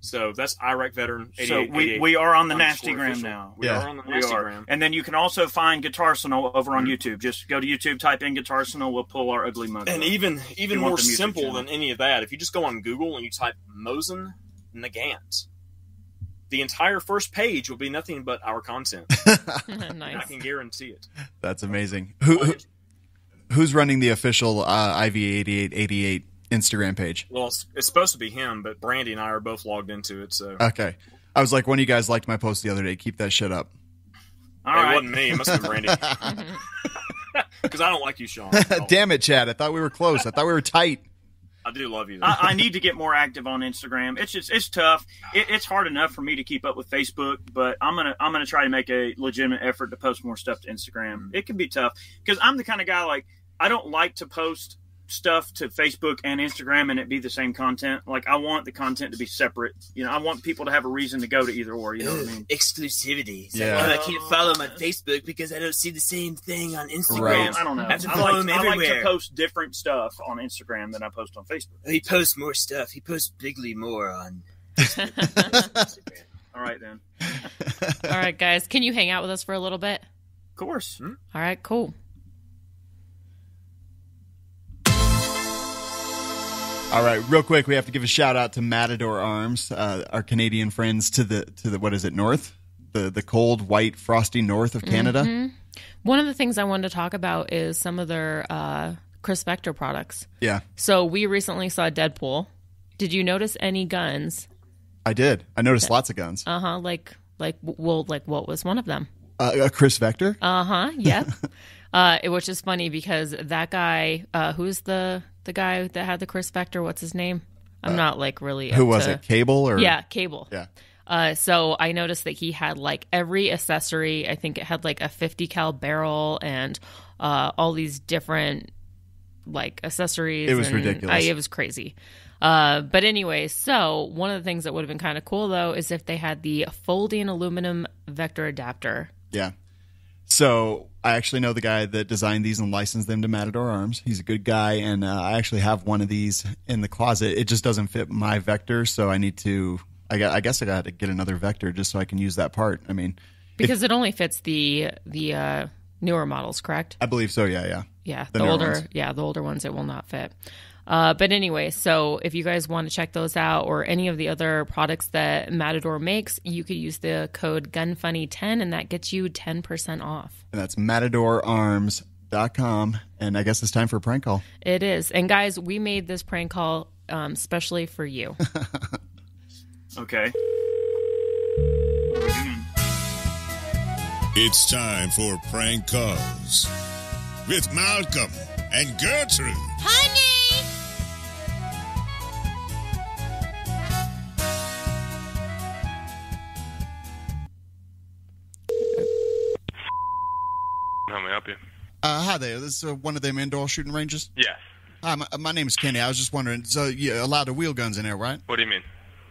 so that's Iraq Veteran so we, we are on the underscore Nastygram now. We Yeah. are on the We are. Nastygram. And then you can also find Guitar Arsenal over on Mhm. YouTube. Just go to YouTube, type in Guitar Arsenal. We'll pull our ugly mug. And up. even even more simple channel. than any of that, if you just go on Google and you type Mosin Nagant, the entire first page will be nothing but our content. <laughs> <laughs> nice. I can guarantee it. That's amazing. Who, who who's running the official uh, IV8888 Instagram page? Well, it's, it's supposed to be him, but Brandy and I are both logged into it, so Okay. I was like, one of you guys liked my post the other day. Keep that shit up. All it right. wasn't me. It must have been Brandy. <laughs> Because I don't like you, Sean. <laughs> Damn it, Chad. I thought we were close. I thought we were tight. I do love you. I, I need to get more active on Instagram. It's just it's tough. It, it's hard enough for me to keep up with Facebook, but I'm gonna I'm gonna try to make a legitimate effort to post more stuff to Instagram. It can be tough because I'm the kind of guy like I don't like to post stuff to Facebook and Instagram and it be the same content. Like I want the content to be separate. You know, I want people to have a reason to go to either or. You know what I mean? exclusivity. It's Yeah. like, I can't follow him on Facebook because I don't see the same thing on Instagram. Right. I don't know. I have to I follow like, him I like to post different stuff on Instagram than I post on Facebook. He posts more stuff. He posts bigly more on Instagram. <laughs> All right then. <laughs> All right, guys. Can you hang out with us for a little bit? Of course. Hmm? All right, cool. All right, real quick, we have to give a shout out to Matador Arms, uh, our Canadian friends to the to the what is it north, the the cold white frosty north of Canada. One of the things I wanted to talk about is some of their uh, Kriss Vector products. Yeah, So we recently saw Deadpool. Did you notice any guns? I did. I noticed lots of guns. Uh huh. Like like well like what was one of them? Uh, a Kriss Vector. Uh huh. Yep. <laughs> uh, it- which is funny because that guy, uh, who's the the guy that had the Kriss Vector? What's his name? I'm not like really. Who was to- it? Cable or Yeah, Cable. Yeah. Uh, so I noticed that he had like every accessory. I think it had like a 50 cal barrel and uh, all these different like accessories. It was and- ridiculous. I- it was crazy. Uh, but anyway, so one of the things that would have been kind of cool though is if they had the folding aluminum vector adapter. Yeah. So I actually know the guy that designed these and licensed them to Matador Arms. He's a good guy, and uh, I actually have one of these in the closet. It just doesn't fit my vector, so I need to. I got. I guess I got to get another vector just so I can use that part. I mean, Because it only fits the the uh, newer models, correct? I believe so. Yeah, yeah. Yeah, The the, older, ones. yeah, the older ones it will not fit. Uh, but anyway, so if you guys want to check those out or any of the other products that Matador makes, you could use the code GUNFUNNY10 and that gets you 10% off. And that's matadorarms.com. And I guess it's time for a prank call. It is. And guys, we made this prank call um, specially for you. <laughs> Okay. It's time for prank calls with Malcolm and Gertrude. Honey! How may I help you? Uh, hi there. This is uh, one of them indoor shooting ranges. Yes. Hi, my, my name is Kenny. I was just wondering. So you allowed the wheel guns in there, right? What do you mean?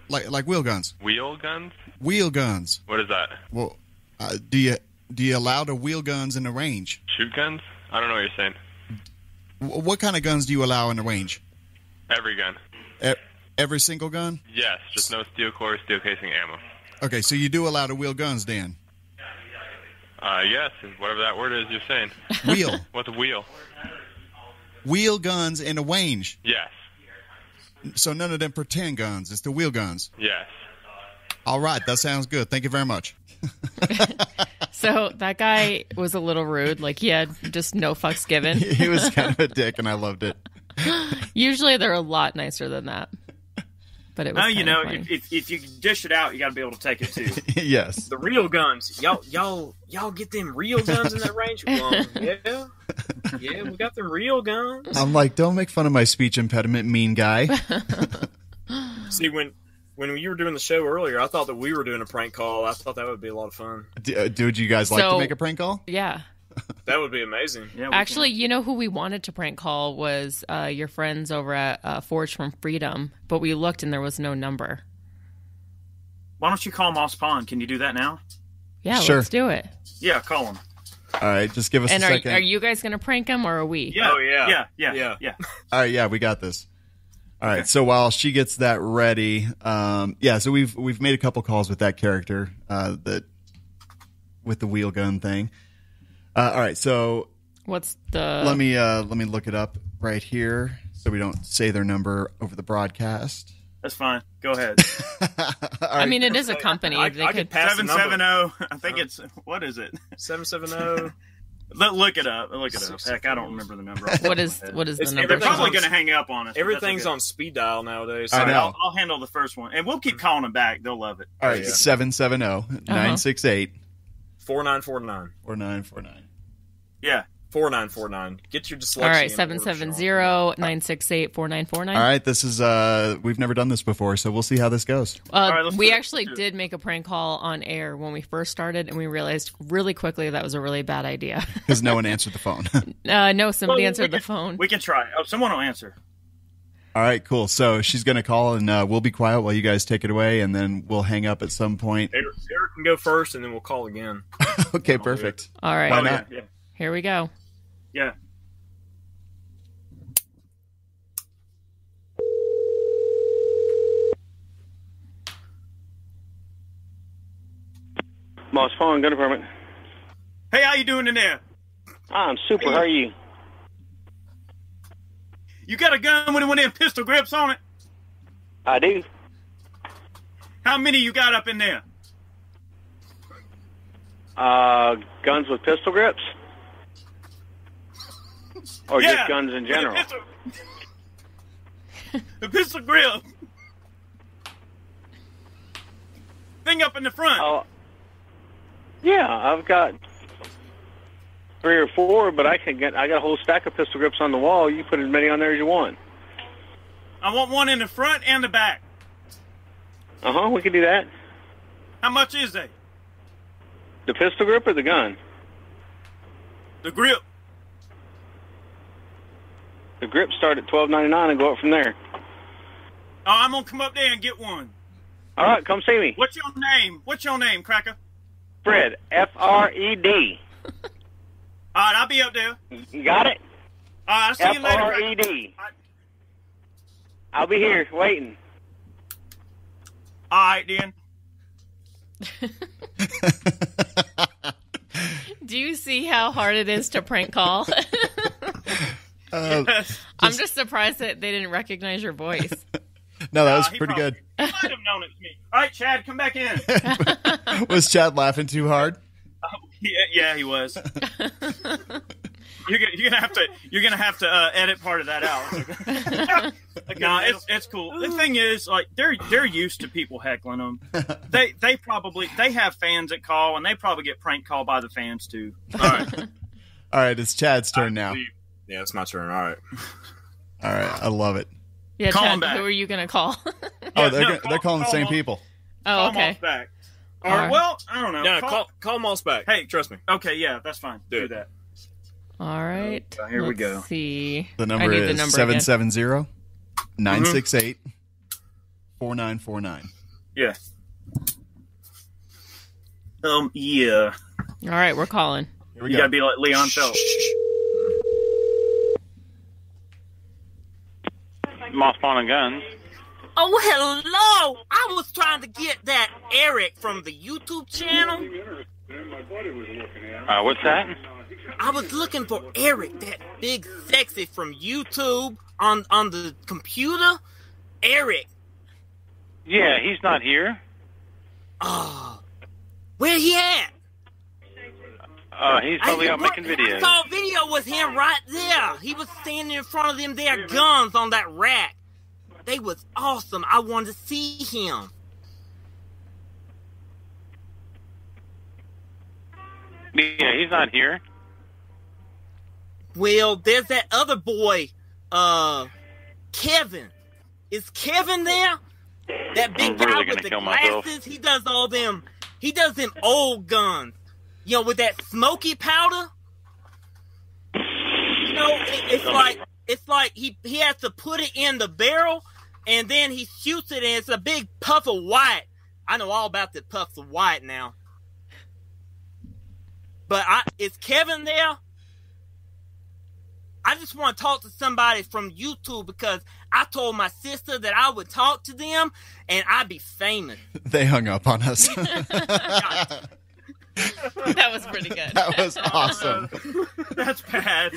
Like like wheel guns. Wheel guns? Wheel guns. What is that? Well, uh, do you do you allow the wheel guns in the range? Shoot guns? I don't know what you're saying. Wh- What kind of guns do you allow in the range? Every gun. E- every single gun? Yes, just no steel core, steel casing ammo. Okay, so you do allow the wheel guns then. Uh, yes, whatever that word is you're saying. <laughs> Wheel. <laughs> What's a wheel? wheel guns and a range. Yes. So none of them pretend guns. It's the wheel guns. Yes. All right, that sounds good. Thank you very much. <laughs> so that guy was a little rude. Like he had just no fucks given. he was kind of a dick, and I loved it. Usually they're a lot nicer than that. But it was Now you know funny. if, if, if you dish it out, you got to be able to take it too. <laughs> yes. the real guns, y'all y'all y'all get them real guns in that range. <laughs> Well, yeah, yeah, we got the real guns. I'm like, don't make fun of my speech impediment, mean guy. <laughs> See, when when you were doing the show earlier, I thought that we were doing a prank call. I thought that would be a lot of fun. D- uh, Dude, you guys like to make a prank call? yeah. <laughs> That would be amazing. Yeah, we Actually, you know who we wanted to prank call was uh, your friends over at uh, Forge from Freedom, but we looked and there was no number. why don't you call Moss Pawn? Can you do that now? Yeah, Sure. let's do it. Yeah, call him. All right, just give us And a are, second. are you guys going to prank him or are we? Yeah, Oh, yeah. yeah, yeah, Yeah. yeah. All right, yeah, we got this. All right, so while she gets that ready, um, yeah, so we've we've made a couple calls with that character, uh, that with the wheel gun thing. Uh, all right, so What's the. let me uh, let me look it up right here, so we don't say their number over the broadcast. That's fine. Go ahead. <laughs> I mean, it is a company. I, they I could. could pass the Seven seven number. zero. I think it's what is it? Seven seven <laughs> zero. Let look it up. Look it up. Heck, I don't remember the number. off the What top is of my head. what is the It's- number? They're probably going to hang up on us. Everything's okay. on speed dial nowadays. I know. I'll, I'll handle the first one, and we'll keep calling them back. They'll love it. All right, seven seven zero nine six eight Four nine four nine. four nine four nine. Yeah. Four nine four nine. Get your dyslexia. All right, in seven order, seven Sean. zero nine six eight four nine four nine. All right, this is uh, we've never done this before, so we'll see how this goes. Uh, right, let's we actually Let's did make a prank call on air when we first started, and we realized really quickly that was a really bad idea. <laughs> Because no one <laughs> answered the phone. uh, no, somebody Well, answered we the phone. We can try. Oh, someone will answer. All right, cool. So she's going to call, and uh, we'll be quiet while you guys take it away, and then we'll hang up at some point. Eric, Eric can go first, and then we'll call again. <laughs> Okay, perfect. All right, Why Oh, not? Yeah. here we go. Yeah. yeah. Moss Pawn Gun Department. Hey, how you doing in there? I'm super. How are you? You got a gun with one of them pistol grips on it? I do. How many you got up in there? Uh, guns with pistol grips, or yeah. just guns in general. pistol- <laughs> the pistol grip. Thing up in the front. Oh, yeah, I've got three or four, but I can get. I got a whole stack of pistol grips on the wall. You put as many on there as you want. I want one in the front and the back. Uh huh. We can do that. How much is they? The pistol grip or the gun? The grip. The grip start at twelve ninety nine and go up from there. Oh, I'm gonna come up there and get one. All right, come see me, What's your name? What's your name, Cracker? Fred. F R E D. <laughs> All right, I'll be up there. You got it? right, I'll see you later. R E Cracker. D. I'll be here waiting. All right, then. <laughs> Do you see how hard it is to prank call? <laughs> Uh, I'm just surprised that they didn't recognize your voice. <laughs> no, that was Uh, pretty probably- good. He might have known it was me. All right, Chad, come back in. Was Chad laughing too hard? Yeah, yeah, he was. <laughs> You're gonna, you're gonna have to you're gonna have to uh, edit part of that out. <laughs> nah, it's it's cool. The thing is, like they're they're used to people heckling them. <laughs> They they probably they have fans that call, and they probably get prank called by the fans too. All right, All right, it's Chad's turn now. Yeah, it's my turn. All right. All right, I love it. Yeah, Call Chad, back. who are you going to call? Oh, Yeah, they're no, go- call- they're calling the same them. people. oh, Call 'em okay. back. Or All right. well, I don't know. No, Call- call call Moss back. Hey. trust me. Okay, yeah, that's fine. Do Do, that. All right. Uh, here we Let's go. see. The I number need is the number seven again. seven zero nine six eight four nine four nine. Yeah. Um. Yeah. All right, we're calling. Here we You go. gotta be like Leon Phelps. Moss Pawn and Guns. Oh, hello! I was trying to get that Eric from the YouTube channel. Uh, what's that? I was looking for Eric, that big sexy from YouTube on on the computer. Eric. Yeah, he's not here. Oh, where he at? Uh, he's probably out making I videos. saw a video with him right there. He was standing in front of them there guns on that rack. They was awesome. I wanted to see him. Yeah, he's not here. Well, there's that other boy, uh, Kevin. Is Kevin there? That big guy really with the kill myself. glasses. He does all them. He does them old guns. You know, with that smoky powder. You know, it, it's like it's like he he has to put it in the barrel, and then he shoots it, and it's a big puff of white. I know all about the puffs of white now. But I is Kevin there? I just want to talk to somebody from YouTube because I told my sister that I would talk to them and I'd be famous. They hung up on us. <laughs> <laughs> <laughs> That was pretty good. that was <laughs> awesome. <laughs> That's bad.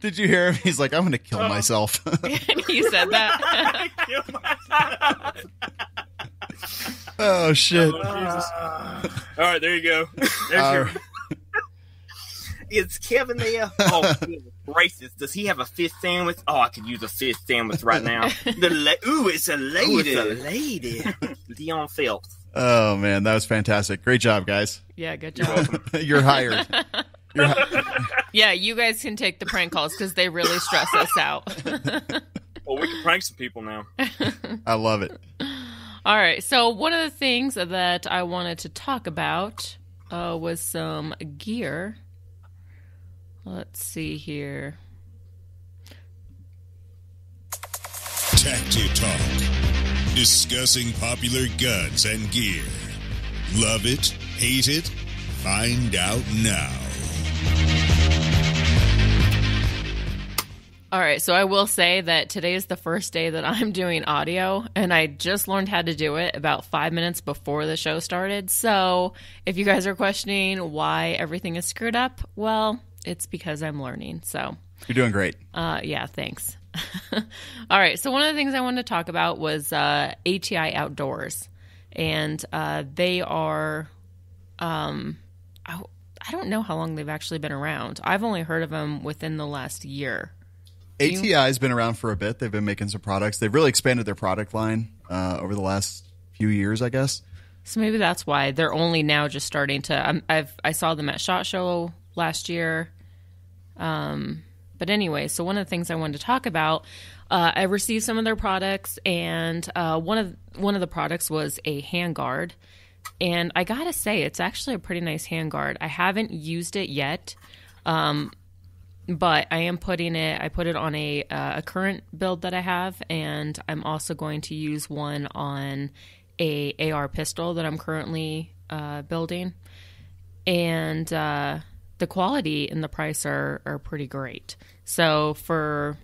Did you hear him? He's like, I'm going to kill Uh-huh. myself. you said that. oh, shit. All right, there you go. There's Uh, your, Is Kevin there? Oh, goodness gracious. Does he have a fish sandwich? Oh, I could use a fish sandwich right now. the la- ooh, it's a lady. Ooh, it's a lady. Leon Phelps. Oh, man. That was fantastic. Great job, guys. Yeah, good job. You're hired. <laughs> You're hi- Yeah, you guys can take the prank calls because they really stress us out. <laughs> <laughs> Well, we can prank some people now. I love it. All right. So one of the things that I wanted to talk about uh, was some gear. Let's see here. Tacti Talk. Discussing popular guns and gear. Love it? Hate it? Find out now. All right. So I will say that today is the first day that I'm doing audio, and I just learned how to do it about five minutes before the show started. So if you guys are questioning why everything is screwed up, well, it's because I'm learning. So. You're doing great. Uh, yeah, thanks. <laughs> All right. So one of the things I wanted to talk about was uh, ATI Outdoors, and uh, they are. Um, I, I don't know how long they've actually been around. I've only heard of them within the last year. ATI's been around for a bit. They've been making some products. They've really expanded their product line uh, over the last few years, I guess. So maybe that's why they're only now just starting to. Um, I've I saw them at Shot Show last year. Um, but anyway, so one of the things I wanted to talk about, uh, I received some of their products, and uh, one of one of the products was a handguard, and I gotta say, it's actually a pretty nice handguard. I haven't used it yet. Um, but I am putting it. I put it on a uh, a current build that I have, and I'm also going to use one on a AR pistol that I'm currently uh, building, and uh, the quality and the price are are pretty great. So for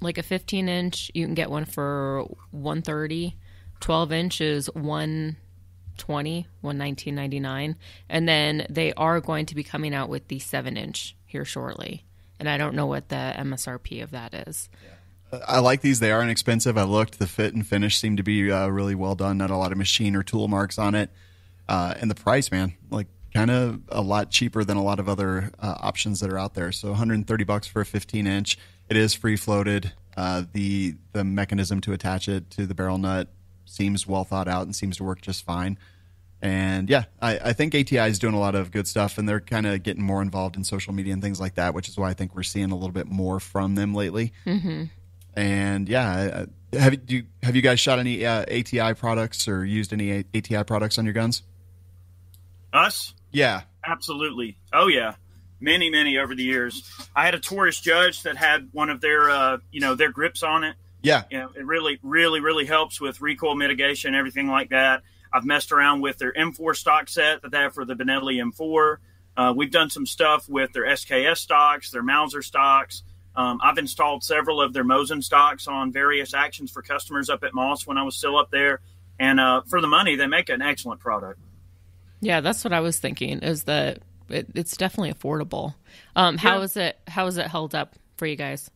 like a 15 inch, you can get one for 130. 12 inch is 120, 119.99, and then they are going to be coming out with the 7 inch here shortly. And I don't know what the MSRP of that is. I like these. They are inexpensive. I looked. The fit and finish seem to be uh, really well done. Not a lot of machine or tool marks on it. Uh, and the price, man, like kind of a lot cheaper than a lot of other uh, options that are out there. So 130 bucks for a 15 inch. It is free floated. Uh, the the mechanism to attach it to the barrel nut seems well thought out and seems to work just fine. And yeah, I, I think ATI is doing a lot of good stuff, and they're kind of getting more involved in social media and things like that, which is why I think we're seeing a little bit more from them lately. Mm-hmm. And yeah, have you have you guys shot any uh, ATI products or used any ATI products on your guns? Us? Yeah, Absolutely. Oh yeah, many many over the years. I had a Taurus Judge that had one of their uh, you know their grips on it. yeah. You know, it really really really helps with recoil mitigation, everything like that. I've messed around with their M4 stock set that they have for the Benelli M4. Uh, we've done some stuff with their SKS stocks, their Mauser stocks. Um, I've installed several of their Mosin stocks on various actions for customers up at Moss when I was still up there. And uh, for the money, they make an excellent product. Yeah, that's what I was thinking. Is that it, it's definitely affordable. Um, how Yeah. is it? How is it held up for you guys?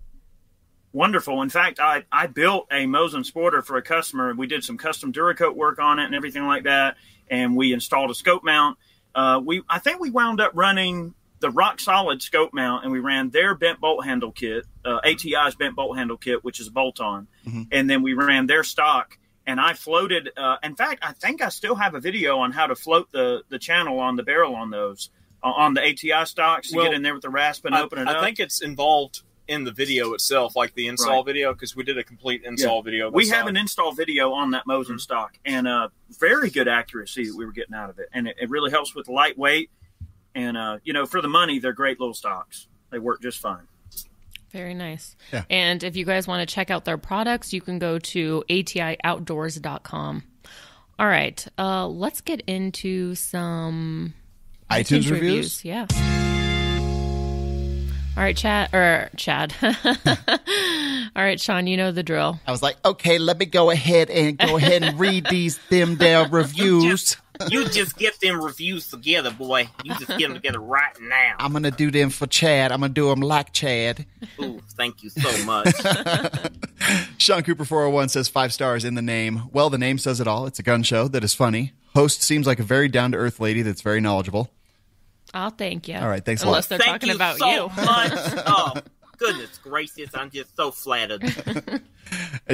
wonderful. In fact, I, I built a Mosin Sporter for a customer. We did some custom Duracoat work on it and everything like that, and we installed a scope mount. Uh, we I think we wound up running the rock solid scope mount, and we ran their bent bolt handle kit, uh, ATI's bent bolt handle kit, which is bolt on, and then we ran their stock. And I floated. Uh, in fact, I think I still have a video on how to float the the channel on the barrel on those uh, on the ATI stocks to Well, get in there with the rasp and I, open it I up. think it's involved in the video itself, like the install Right. video, because we did a complete install video. We have time. an install video on that Mosin stock, and uh, very good accuracy that we were getting out of it, and it, it really helps with lightweight. And uh, you know, for the money, they're great little stocks. They work just fine. Very nice. Yeah. And if you guys want to check out their products, you can go to atioutdoors.com. All right, uh, let's get into some iTunes, iTunes reviews. Yeah. All right, Chad or Chad. <laughs> All right, Sean, you know the drill. I was like, okay, let me go ahead and go ahead and read these <laughs> them down reviews. <laughs> You just get them reviews together, boy. You just get them together right now. I'm gonna do them for Chad. I'm gonna do them like Chad. Ooh, thank you so much. <laughs> Sean Cooper 401 says five stars in the name. Well, the name says it all. It's a gun show that is funny. Host seems like a very down to earth lady that's very knowledgeable. I'll thank you. All right, thanks a Unless they're thank talking you about so you. much. Oh, <laughs> goodness gracious, I'm just so flattered. <laughs>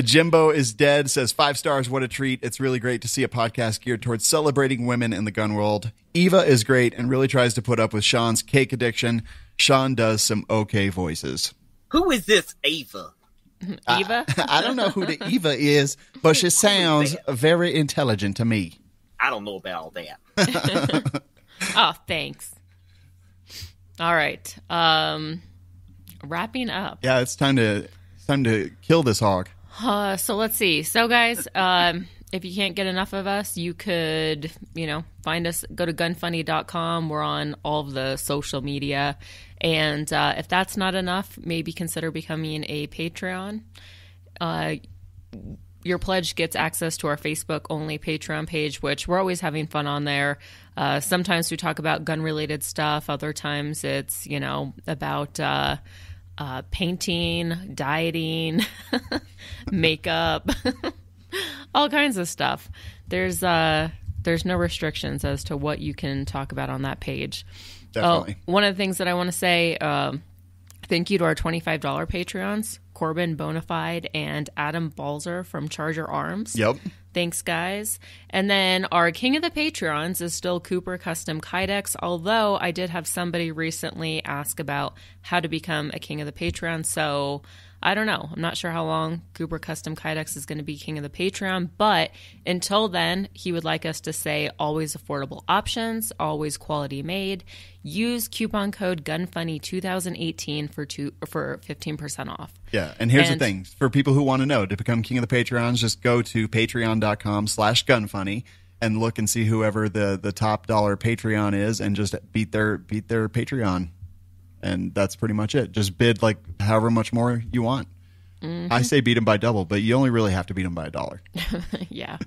Jimbo is dead says five stars. What a treat! It's really great to see a podcast geared towards celebrating women in the gun world. Eva is great and really tries to put up with Sean's cake addiction. Sean does some okay voices. Who is this Ava? Eva. <laughs> I don't know who the Eva is, but she sounds very intelligent to me. I don't know about all that. <laughs> oh, thanks. All right. Um, wrapping up. Yeah, it's time to it's time to kill this hog. Uh, so let's see. So, guys, um, if you can't get enough of us, you could, you know, find us, go to gunfunny.com. We're on all of the social media. And uh, if that's not enough, maybe consider becoming a Patreon. Uh, your pledge gets access to our Facebook only Patreon page, which we're always having fun on there. Uh, sometimes we talk about gun related stuff, other times it's, you know, about. Uh, painting, dieting, <laughs> makeup, <laughs> all kinds of stuff. There's uh, there's no restrictions as to what you can talk about on that page. Definitely. Oh, one of the things that I want to say, um, thank you to our $25 Patreons, Corbin Bonafide and Adam Balzer from Charger Arms. Yep. Thanks, guys. And then our king of the Patreons is still Cooper Custom Kydex, although I did have somebody recently ask about how to become a king of the Patreon. So I don't know. I'm not sure how long Cooper Custom Kydex is going to be king of the Patreon, but until then, he would like us to say always affordable options, always quality made. Use coupon code GunFunny2018 for two for 15% off. Yeah, and here's And- the thing: for people who want to know to become king of the Patreons, just go to patreon.com slash gunfunny and look and see whoever the the top dollar Patreon is, and just beat their beat their Patreon, and that's pretty much it. Just bid like however much more you want. Mm-hmm. I say beat them by double, but you only really have to beat them by a dollar. <laughs> yeah.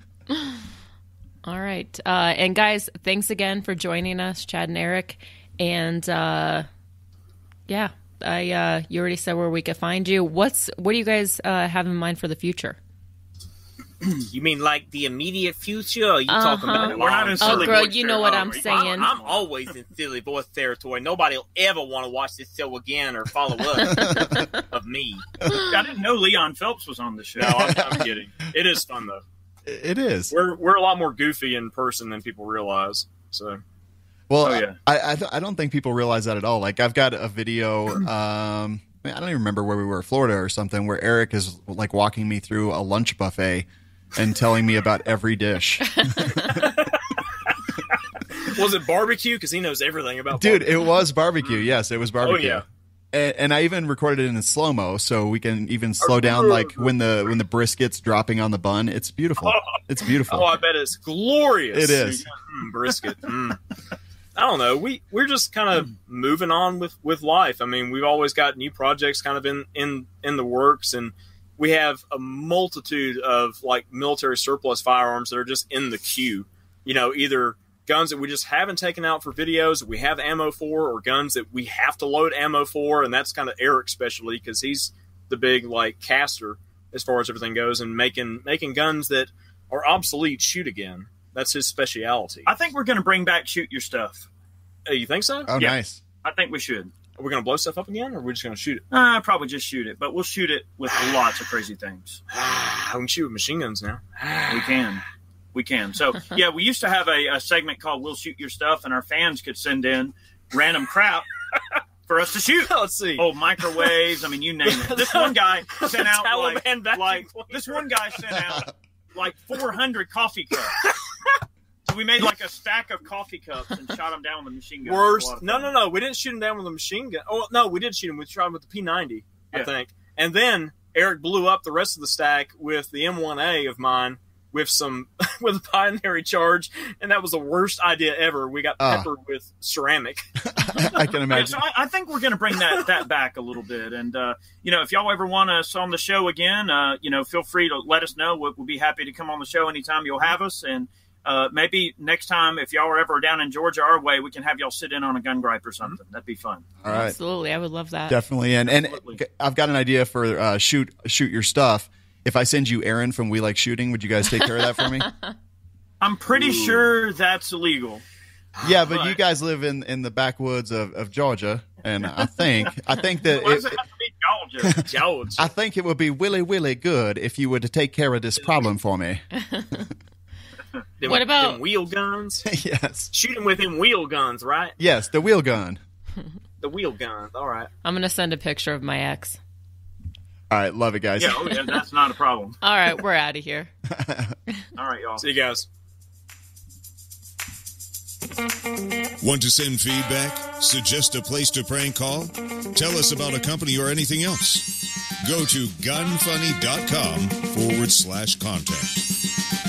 All right. Uh, and guys, thanks again for joining us, Chad and Eric. And uh, yeah, I uh, you already said where we could find you. What's what do you guys uh, have in mind for the future? <clears throat> You mean like the immediate future? Are you talking Uh-huh. about We're not in long- Oh, girl, voice you know what I'm saying. I'm always in silly voice territory. Nobody will ever want to watch this show again or follow up <laughs> of me. I didn't know Leon Phelps was on the show. No, <laughs> I'm, I'm kidding. It is fun though. It is. We're we're a lot more goofy in person than people realize. So Well, Oh, yeah. I I, th- I don't think people realize that at all. Like I've got a video. <clears throat> Um, I, I don't even remember where we were, in Florida or something, where Eric is like walking me through a lunch buffet and telling me about every dish. <laughs> was it barbecue? Because he knows everything about Dude, barbecue. it was barbecue. Yes, it was barbecue. Oh, yeah. And, and I even recorded it in slow mo, so we can even slow down like when the when the brisket's dropping on the bun. It's beautiful. <laughs> It's beautiful. Oh, I bet it's glorious. It is. <laughs> Mm, brisket. Mm. I don't know. We we're just kind of moving on with with life. I mean, we've always got new projects kind of in in in the works, and we have a multitude of like military surplus firearms that are just in the queue. You know, either guns that we just haven't taken out for videos we have ammo for, or guns that we have to load ammo for, and that's kind of Eric's specialty because he's the big like caster as far as everything goes, and making making guns that are obsolete shoot again. That's his specialty. I think we're going to bring back shoot your stuff. Uh, you think so? oh, yeah. nice. I think we should. Are we going to blow stuff up again, or are we just going to shoot it? Uh, probably just shoot it, but we'll shoot it with lots of crazy things. <sighs> we can shoot with machine guns now. <sighs> We can. We can. So, <laughs> yeah, we used to have a, a segment called We'll Shoot Your Stuff, and our fans could send in random crap <laughs> for us to shoot. <laughs> Let's see. Oh, microwaves. I mean, you name it. This one guy sent out like, Taliban vacuum like this one guy sent out like 400 coffee cups. So we made like a stack of coffee cups and shot them down with a machine gun. It was a Worst. No, no, no. We didn't shoot him down with a machine gun. Oh no, we did shoot him. We shot him with the P90, I think. And then Eric blew up the rest of the stack with the M1A of mine with some <laughs> with a binary charge, and that was the worst idea ever. We got Ah. peppered with ceramic. <laughs> I can Yeah, imagine. so I, I think we're going to bring that that back a little bit, and uh, you know, if y'all ever want us on the show again, uh, you know, feel free to let us know. We'll, we'll be happy to come on the show anytime you'll have us, and uh, maybe next time if y'all are ever down in Georgia our way, we can have y'all sit in on a gun gripe or something. That'd be fun. All right. Absolutely, I would love that. Definitely. And and I've got an idea for uh, shoot shoot your stuff. If I send you Aaron from We Like Shooting, would you guys take care of that for me? <laughs> I'm pretty sure that's illegal. Yeah, but you guys live in, in the backwoods of, of Georgia, and I think I think <laughs> that it, it have to be Georgia? George. <laughs> I think it would be really really good if you were to take care of this problem for me. Them- What about- them wheel guns? <laughs> yes, Shoot him with them wheel guns, right? yes, the wheel gun. <laughs> The wheel guns. All right. I'm gonna send a picture of my ex. All right, love it, guys. yeah, oh, yeah, that's not a problem. <laughs> All right, we're out of here. All right, y'all. See you guys. Want to send feedback? Suggest a place to prank call? Tell us about a company or anything else? Go to gunfunny.com forward slash contact.